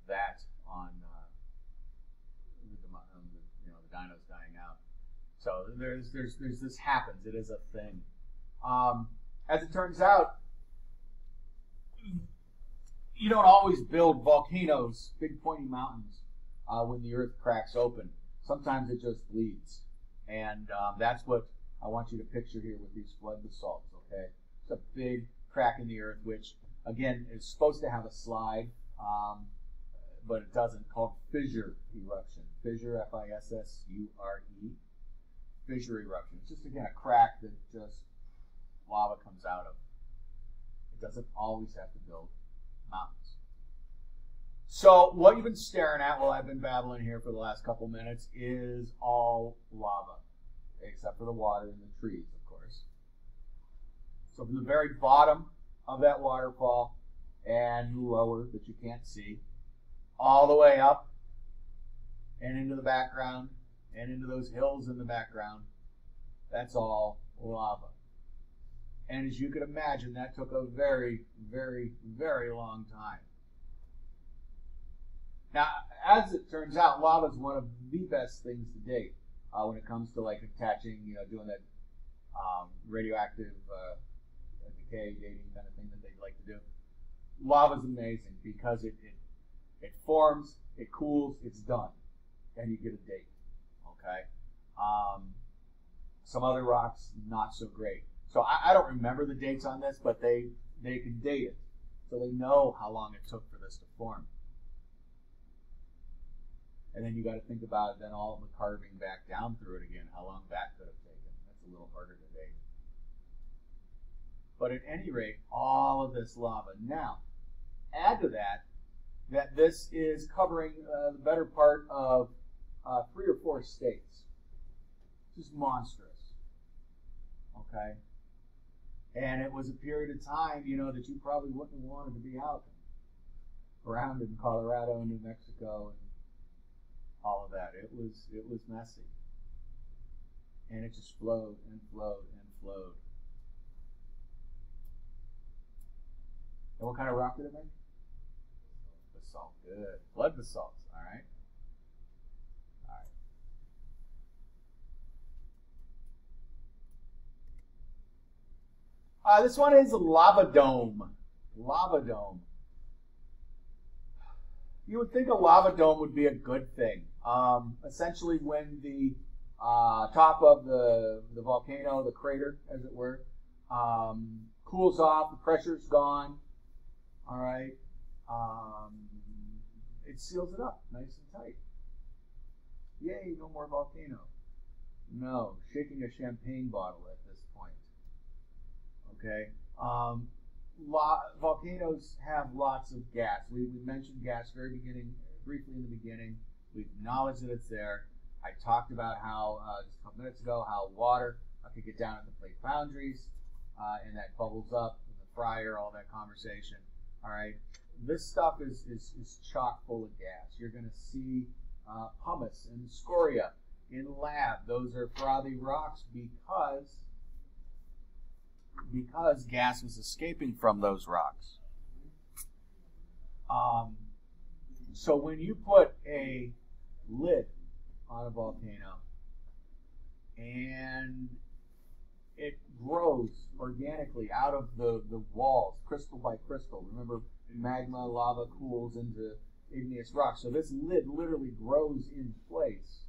that on uh, the, um, the, you know the dinos dying out. So there's there's there's this happens. It is a thing. Um, as it turns out, you don't always build volcanoes, big pointy mountains, uh, when the earth cracks open. Sometimes it just bleeds, and um, that's what I want you to picture here with these flood basalts. Okay, it's a big crack in the earth, which again is supposed to have a slide, um, but it doesn't. Called fissure eruption. Fissure, F-I-S-S-U-R-E fissure eruption. It's just again a crack that just lava comes out of. It doesn't always have to build mountains. So what you've been staring at while I've been babbling here for the last couple minutes is all lava, except for the water and the trees, of course. So from the very bottom of that waterfall and lower that you can't see, all the way up and into the background and into those hills in the background. That's all lava. And as you can imagine, that took a very, very, very long time. Now, as it turns out, lava is one of the best things to date uh, when it comes to like attaching, you know, doing that um, radioactive uh, decay dating kind of thing that they like to do. Lava is amazing because it, it it forms, it cools, it's done, and you get a date. Okay. Um, some other rocks not so great. So I, I, don't remember the dates on this, but they they can date it, so they know how long it took for this to form. And then you got to think about then all the carving back down through it again, how long that could have taken. That's a little harder to date. But at any rate, all of this lava. Now, add to that that this is covering uh, the better part of uh, three or four states. Just monstrous. Okay? And it was a period of time, you know, that you probably wouldn't have wanted to be out around in Colorado and New Mexico and all of that. It was it was messy. And it just flowed and flowed and flowed. And what kind of rock did it make? Basalt. Good. Flood basalts, all right? Uh, this one is Lava Dome. Lava Dome. You would think a lava dome would be a good thing. Um, essentially, when the uh, top of the, the volcano, the crater, as it were, um, cools off, the pressure's gone. All right. Um, it seals it up nice and tight. Yay, no more volcano. No, shaking a champagne bottle at this point. Okay. Um, volcanoes have lots of gas. We, we mentioned gas very beginning, briefly in the beginning. We acknowledge that it's there. I talked about how uh, just a couple minutes ago how water uh, could get down at the plate boundaries, uh, and that bubbles up in the fryer. All that conversation. All right. this stuff is, is, is chock full of gas. You're going to see uh, pumice and scoria in lab. Those are frothy rocks because because gas was escaping from those rocks. Um, so when you put a lid on a volcano and it grows organically out of the, the walls, crystal by crystal. Remember, magma, lava cools into igneous rock. So this lid literally grows in place.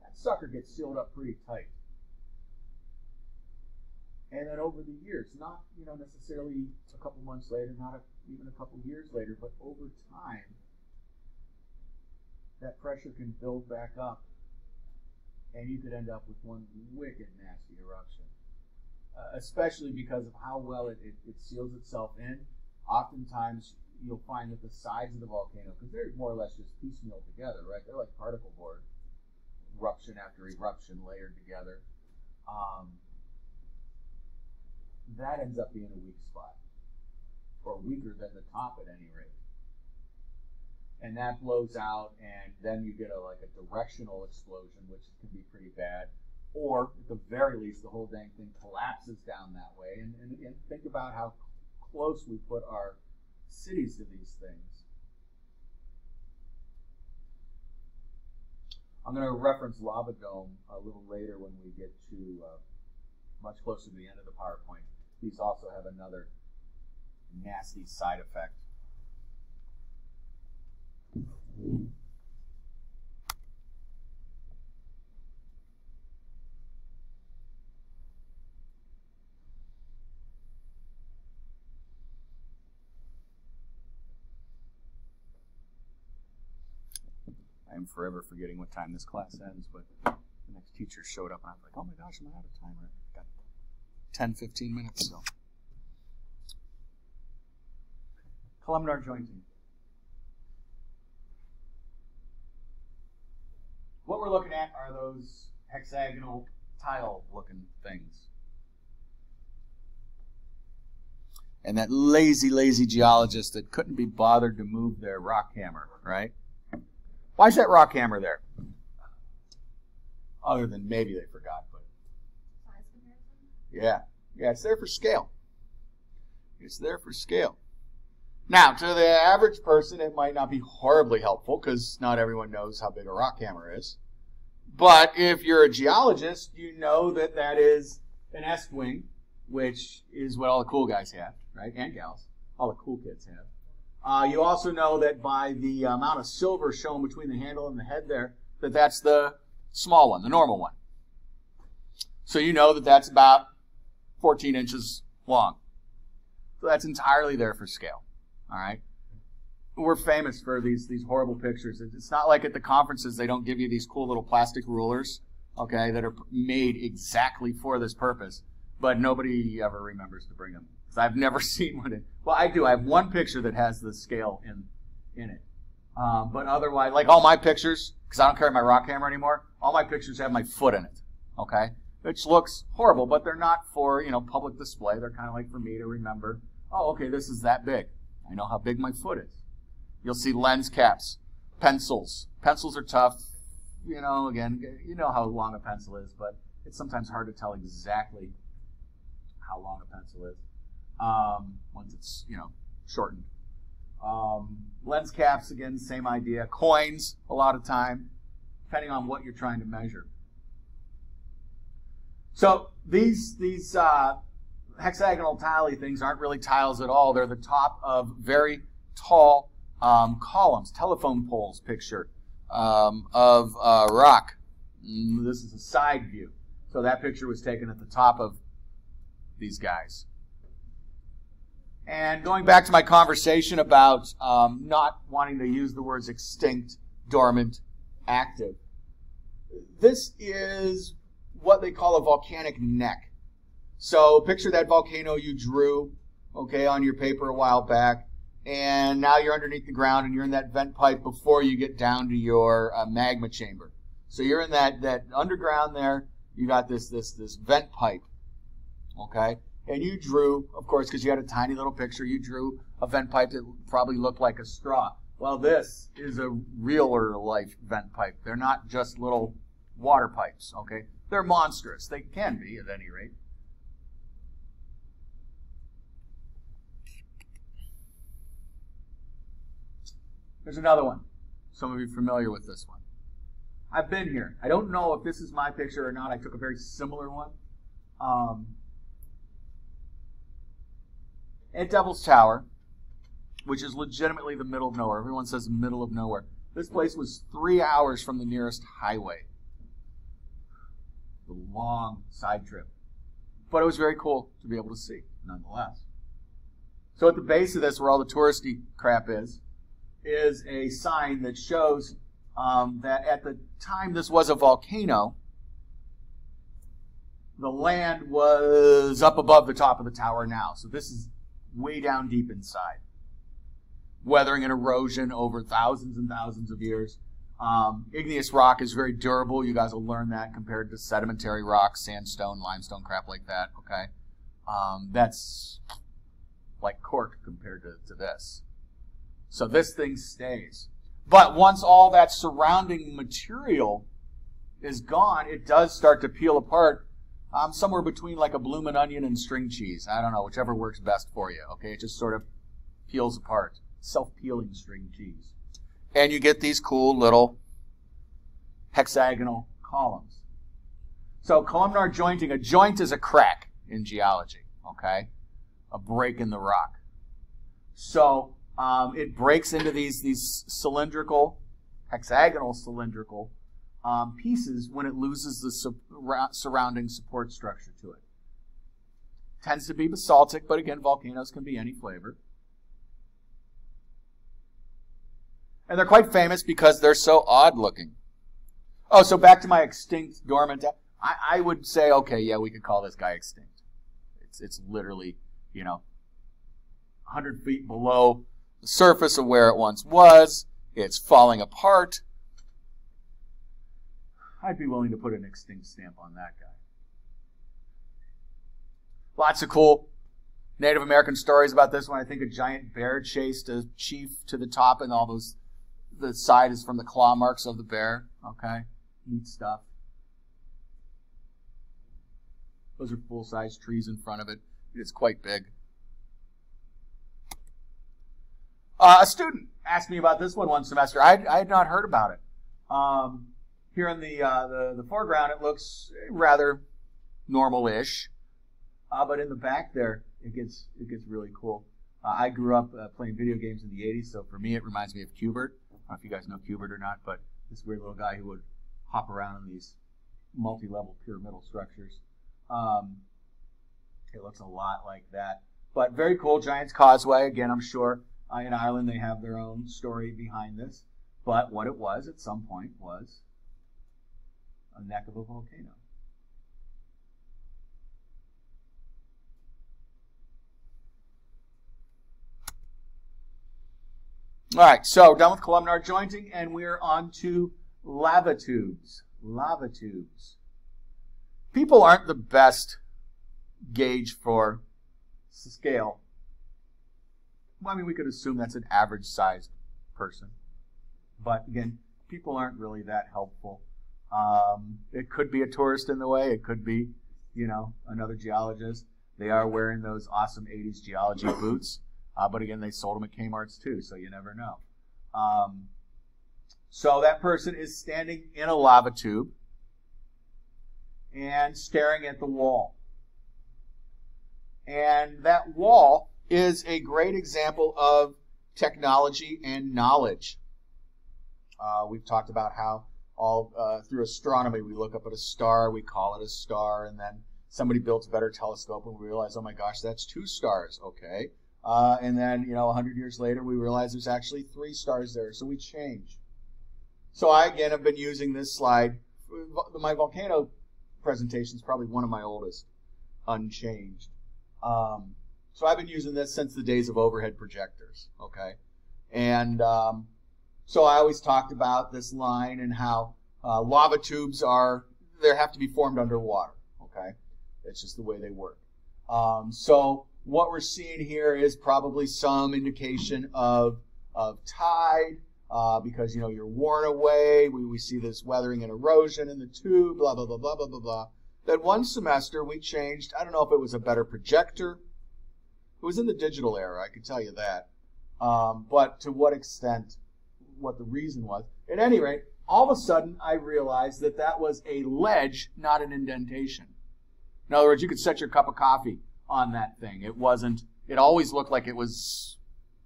That sucker gets sealed up pretty tight. And then over the years, not you know necessarily a couple months later, not a, even a couple years later, but over time, that pressure can build back up, and you could end up with one wicked nasty eruption. Uh, especially because of how well it, it, it seals itself in. Oftentimes, you'll find that the sides of the volcano, because they're more or less just piecemeal together, right? They're like particle board, eruption after eruption layered together. Um, that ends up being a weak spot, or weaker than the top at any rate. And that blows out, and then you get a like a directional explosion, which can be pretty bad. Or at the very least, the whole dang thing collapses down that way. And, and, and think about how close we put our cities to these things. I'm going to reference Lava Dome a little later when we get to uh, much closer to the end of the PowerPoint. These also have another nasty side effect. I am forever forgetting what time this class ends, but the next teacher showed up and I was like, oh my gosh, am I out of time? Got 10, 15 minutes still. Columnar jointing. What we're looking at are those hexagonal tile looking things. And that lazy, lazy geologist that couldn't be bothered to move their rock hammer, right? Why is that rock hammer there? Other than maybe they forgot, but yeah. Yeah, it's there for scale. It's there for scale. Now, to the average person, it might not be horribly helpful because not everyone knows how big a rock hammer is. But if you're a geologist, you know that that is an Estwing, which is what all the cool guys have, right? And gals. All the cool kids have. Uh, you also know that by the amount of silver shown between the handle and the head there, that that's the small one, the normal one. So you know that that's about 14 inches long. So that's entirely there for scale. All right. We're famous for these these horrible pictures. It's not like at the conferences they don't give you these cool little plastic rulers, okay, that are made exactly for this purpose, but nobody ever remembers to bring them. I've never seen one. In, well, I do. I have one picture that has the scale in in it, um, but otherwise, like all my pictures, because I don't carry my rock hammer anymore. All my pictures have my foot in it. Okay which looks horrible, but they're not for, you know, public display. They're kind of like for me to remember, oh, okay, this is that big. I know how big my foot is. You'll see lens caps, pencils. Pencils are tough. You know, again, you know how long a pencil is, but it's sometimes hard to tell exactly how long a pencil is um, once it's, you know, shortened. Um, lens caps, again, same idea. Coins, a lot of time, depending on what you're trying to measure. So these these uh, hexagonal tiley things aren't really tiles at all. They're the top of very tall um, columns, telephone poles picture um, of uh, rock. Mm, this is a side view. So that picture was taken at the top of these guys. And going back to my conversation about um, not wanting to use the words extinct, dormant, active, this is what they call a volcanic neck. So picture that volcano you drew, okay, on your paper a while back, and now you're underneath the ground and you're in that vent pipe before you get down to your uh, magma chamber. So you're in that, that underground there. You got this this this vent pipe, okay, and you drew, of course, because you had a tiny little picture, you drew a vent pipe that probably looked like a straw. Well, this is a realer life vent pipe. They're not just little water pipes, okay? They're monstrous. They can be, at any rate. There's another one. Some of you familiar with this one. I've been here. I don't know if this is my picture or not. I took a very similar one. Um, at Devil's Tower, which is legitimately the middle of nowhere. Everyone says middle of nowhere. This place was three hours from the nearest highway. The long side trip. But it was very cool to be able to see, nonetheless. So at the base of this, where all the touristy crap is, is a sign that shows um, that at the time this was a volcano, the land was up above the top of the tower now. So this is way down deep inside. Weathering and erosion over thousands and thousands of years. Um, igneous rock is very durable. You guys will learn that compared to sedimentary rock, sandstone, limestone, crap like that. Okay, um, that's like cork compared to, to this. So this thing stays. But once all that surrounding material is gone, it does start to peel apart um, somewhere between like a bloomin' onion and string cheese. I don't know, whichever works best for you. Okay, it just sort of peels apart. Self-peeling string cheese. And you get these cool little hexagonal columns. So columnar jointing, a joint is a crack in geology, okay? A break in the rock. So um, it breaks into these, these cylindrical, hexagonal cylindrical um, pieces when it loses the su- surrounding support structure to it. Tends to be basaltic, but again, volcanoes can be any flavor. And they're quite famous because they're so odd looking. Oh, so back to my extinct dormant. I, I would say, okay, yeah, we could call this guy extinct. It's, it's literally, you know, 100 feet below surface of where it once was. It's falling apart. I'd be willing to put an extinct stamp on that guy. Lots of cool Native American stories about this one. I think a giant bear chased a chief to the top, and all those the side is from the claw marks of the bear. Okay, neat stuff. Those are full size trees in front of it. It's quite big. Uh, a student asked me about this one one semester. I, I had not heard about it. Um, here in the, uh, the, the foreground, it looks rather normal-ish, uh, but in the back there, it gets it gets really cool. Uh, I grew up uh, playing video games in the '80s, so for me, it reminds me of Q*bert. I don't know if you guys know Q*bert or not, but this weird little guy who would hop around in these multi-level pyramidal structures. Um, it looks a lot like that, but very cool. Giant's Causeway. Again, I'm sure uh, in Ireland they have their own story behind this, but what it was at some point was a neck of a volcano. All right, so done with columnar jointing, and we're on to lava tubes. Lava tubes. People aren't the best gauge for scale. Well, I mean, we could assume that's an average sized person. But again, people aren't really that helpful. Um, it could be a tourist in the way. It could be, you know, another geologist. They are wearing those awesome 80s geology boots. Uh, but again, they sold them at Kmart's too, so you never know. Um, so that person is standing in a lava tube and staring at the wall. And that wall is a great example of technology and knowledge. Uh, we've talked about how all uh, through astronomy we look up at a star, we call it a star, and then somebody builds a better telescope and we realize, oh my gosh, that's two stars. Okay. Uh, and then, you know, 100 years later, we realize there's actually three stars there. So we change. So I, again, have been using this slide. My volcano presentation is probably one of my oldest, unchanged. Um, so I've been using this since the days of overhead projectors. Okay. And um, so I always talked about this line and how uh, lava tubes are, they have to be formed underwater. Okay. It's just the way they work. Um, so what we're seeing here is probably some indication of, of tide uh, because, you know, you're worn away. We, we see this weathering and erosion in the tube, blah, blah, blah, blah, blah, blah, blah. Then one semester we changed, I don't know if it was a better projector. It was in the digital era, I can tell you that. Um, but to what extent, what the reason was. At any rate, all of a sudden I realized that that was a ledge, not an indentation. In other words, you could set your cup of coffee on that thing. It wasn't, it always looked like it was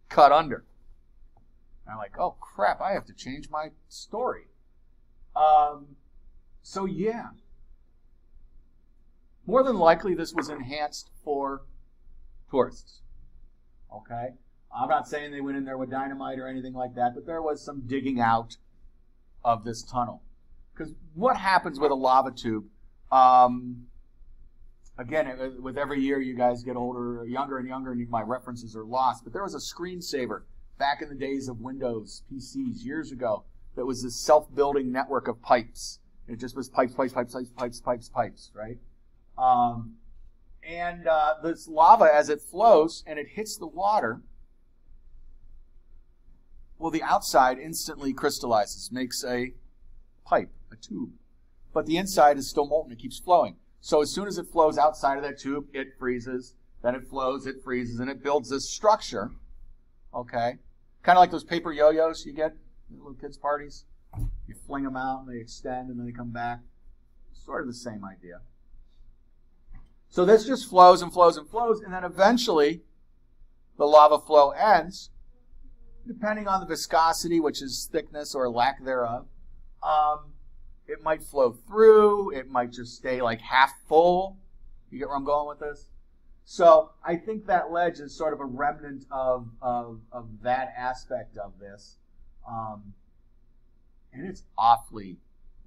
cut under. And I'm like, oh crap, I have to change my story. Um, so yeah. More than likely, this was enhanced for tourists. Okay? I'm not saying they went in there with dynamite or anything like that, but there was some digging out of this tunnel. Because what happens with a lava tube? Um, again, with every year you guys get older, younger and younger, and my references are lost. But there was a screensaver back in the days of Windows PCs years ago that was this self-building network of pipes. It just was pipes, pipes, pipes, pipes, pipes, pipes, pipes, right? Um, and uh, this lava, as it flows and it hits the water, well, the outside instantly crystallizes, makes a pipe, a tube. But the inside is still molten, it keeps flowing. So as soon as it flows outside of that tube, it freezes. Then it flows, it freezes, and it builds this structure. Okay? Kind of like those paper yo yo's you get at little kids' parties. You fling them out and they extend and then they come back. Sort of the same idea. So this just flows and flows and flows, and then eventually the lava flow ends, depending on the viscosity, which is thickness or lack thereof. Um, it might flow through, it might just stay like half full. You get where I'm going with this? So I think that ledge is sort of a remnant of, of, of that aspect of this. Um, and it's awfully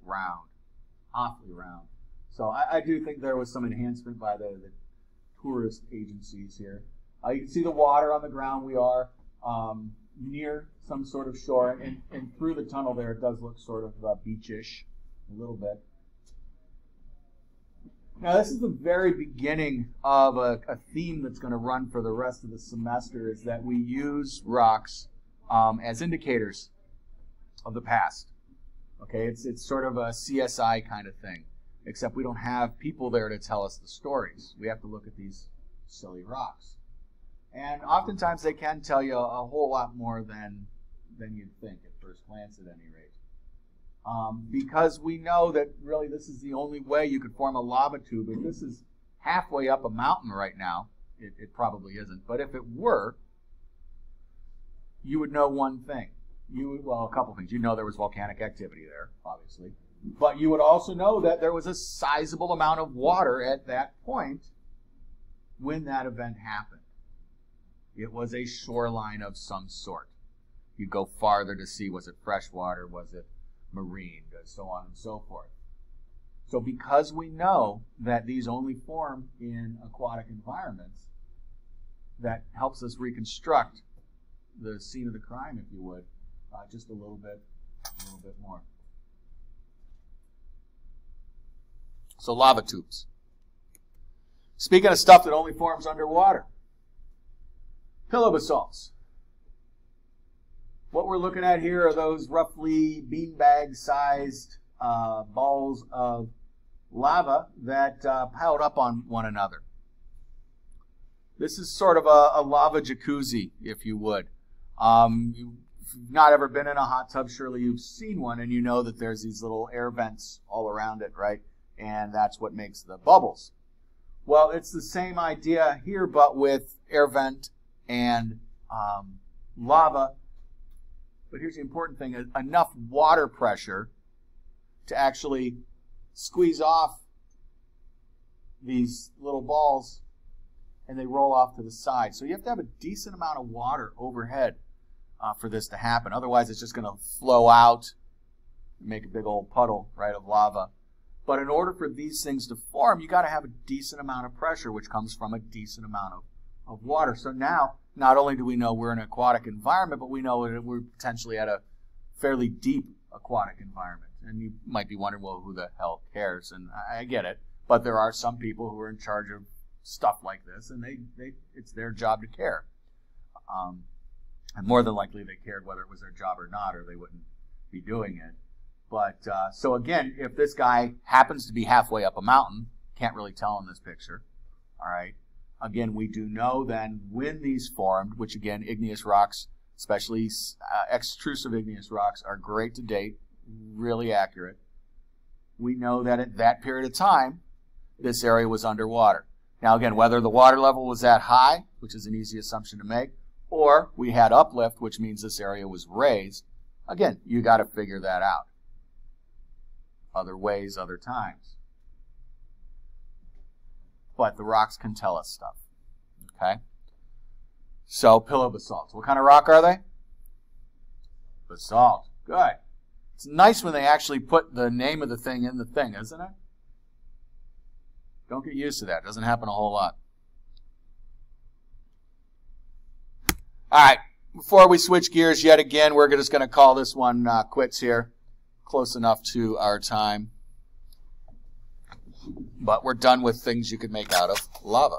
round. Awfully round. So I, I, do think there was some enhancement by the, the tourist agencies here. Uh, you can see the water on the ground. We are um, near some sort of shore, and, and through the tunnel there, it does look sort of uh, beachish a little bit. Now, this is the very beginning of a, a theme that's going to run for the rest of the semester is that we use rocks um, as indicators of the past. Okay, it's, it's sort of a CSI kind of thing, except we don't have people there to tell us the stories. We have to look at these silly rocks. And oftentimes they can tell you a, whole lot more than, than you'd think at first glance, at any rate. Um, because we know that really this is the only way you could form a lava tube. If this is halfway up a mountain right now, it, it probably isn't. But if it were, you would know one thing. You would, well, a couple things. You know there was volcanic activity there, obviously. But you would also know that there was a sizable amount of water at that point when that event happened. It was a shoreline of some sort. You go farther to see was it freshwater, was it marine, so on and so forth. So because we know that these only form in aquatic environments, that helps us reconstruct the scene of the crime, if you would, uh, just a little bit, a little bit more. So lava tubes. Speaking of stuff that only forms underwater, pillow basalts. What we're looking at here are those roughly beanbag sized uh, balls of lava that uh, piled up on one another. This is sort of a, a lava jacuzzi, if you would. Um, you've not ever been in a hot tub, surely you've seen one, and you know that there's these little air vents all around it, right? And that's what makes the bubbles. Well, it's the same idea here, but with air vent and um, lava but here's the important thing enough water pressure to actually squeeze off these little balls and they roll off to the side. So you have to have a decent amount of water overhead uh, for this to happen. Otherwise, it's just going to flow out and make a big old puddle, right, of lava. But in order for these things to form, you got to have a decent amount of pressure, which comes from a decent amount of, of water. So now not only do we know we're in an aquatic environment, but we know that we're potentially at a fairly deep aquatic environment. And you might be wondering, well, who the hell cares? And I, get it. But there are some people who are in charge of stuff like this, and they, they it's their job to care. Um, and more than likely, they cared whether it was their job or not, or they wouldn't be doing it. But uh, so again, if this guy happens to be halfway up a mountain, can't really tell in this picture. All right. Again, we do know then when these formed, which again, igneous rocks, especially uh, extrusive igneous rocks, are great to date, really accurate. We know that at that period of time, this area was underwater. Now, again, whether the water level was that high, which is an easy assumption to make, or we had uplift, which means this area was raised, again, you got to figure that out. Other ways, other times. But the rocks can tell us stuff. Okay? So, pillow basalts. What kind of rock are they? Basalt. Good. It's nice when they actually put the name of the thing in the thing, isn't it? Don't get used to that. It doesn't happen a whole lot. All right. Before we switch gears yet again, we're just going to call this one uh, quits here. Close enough to our time. But we're done with things you could make out of lava.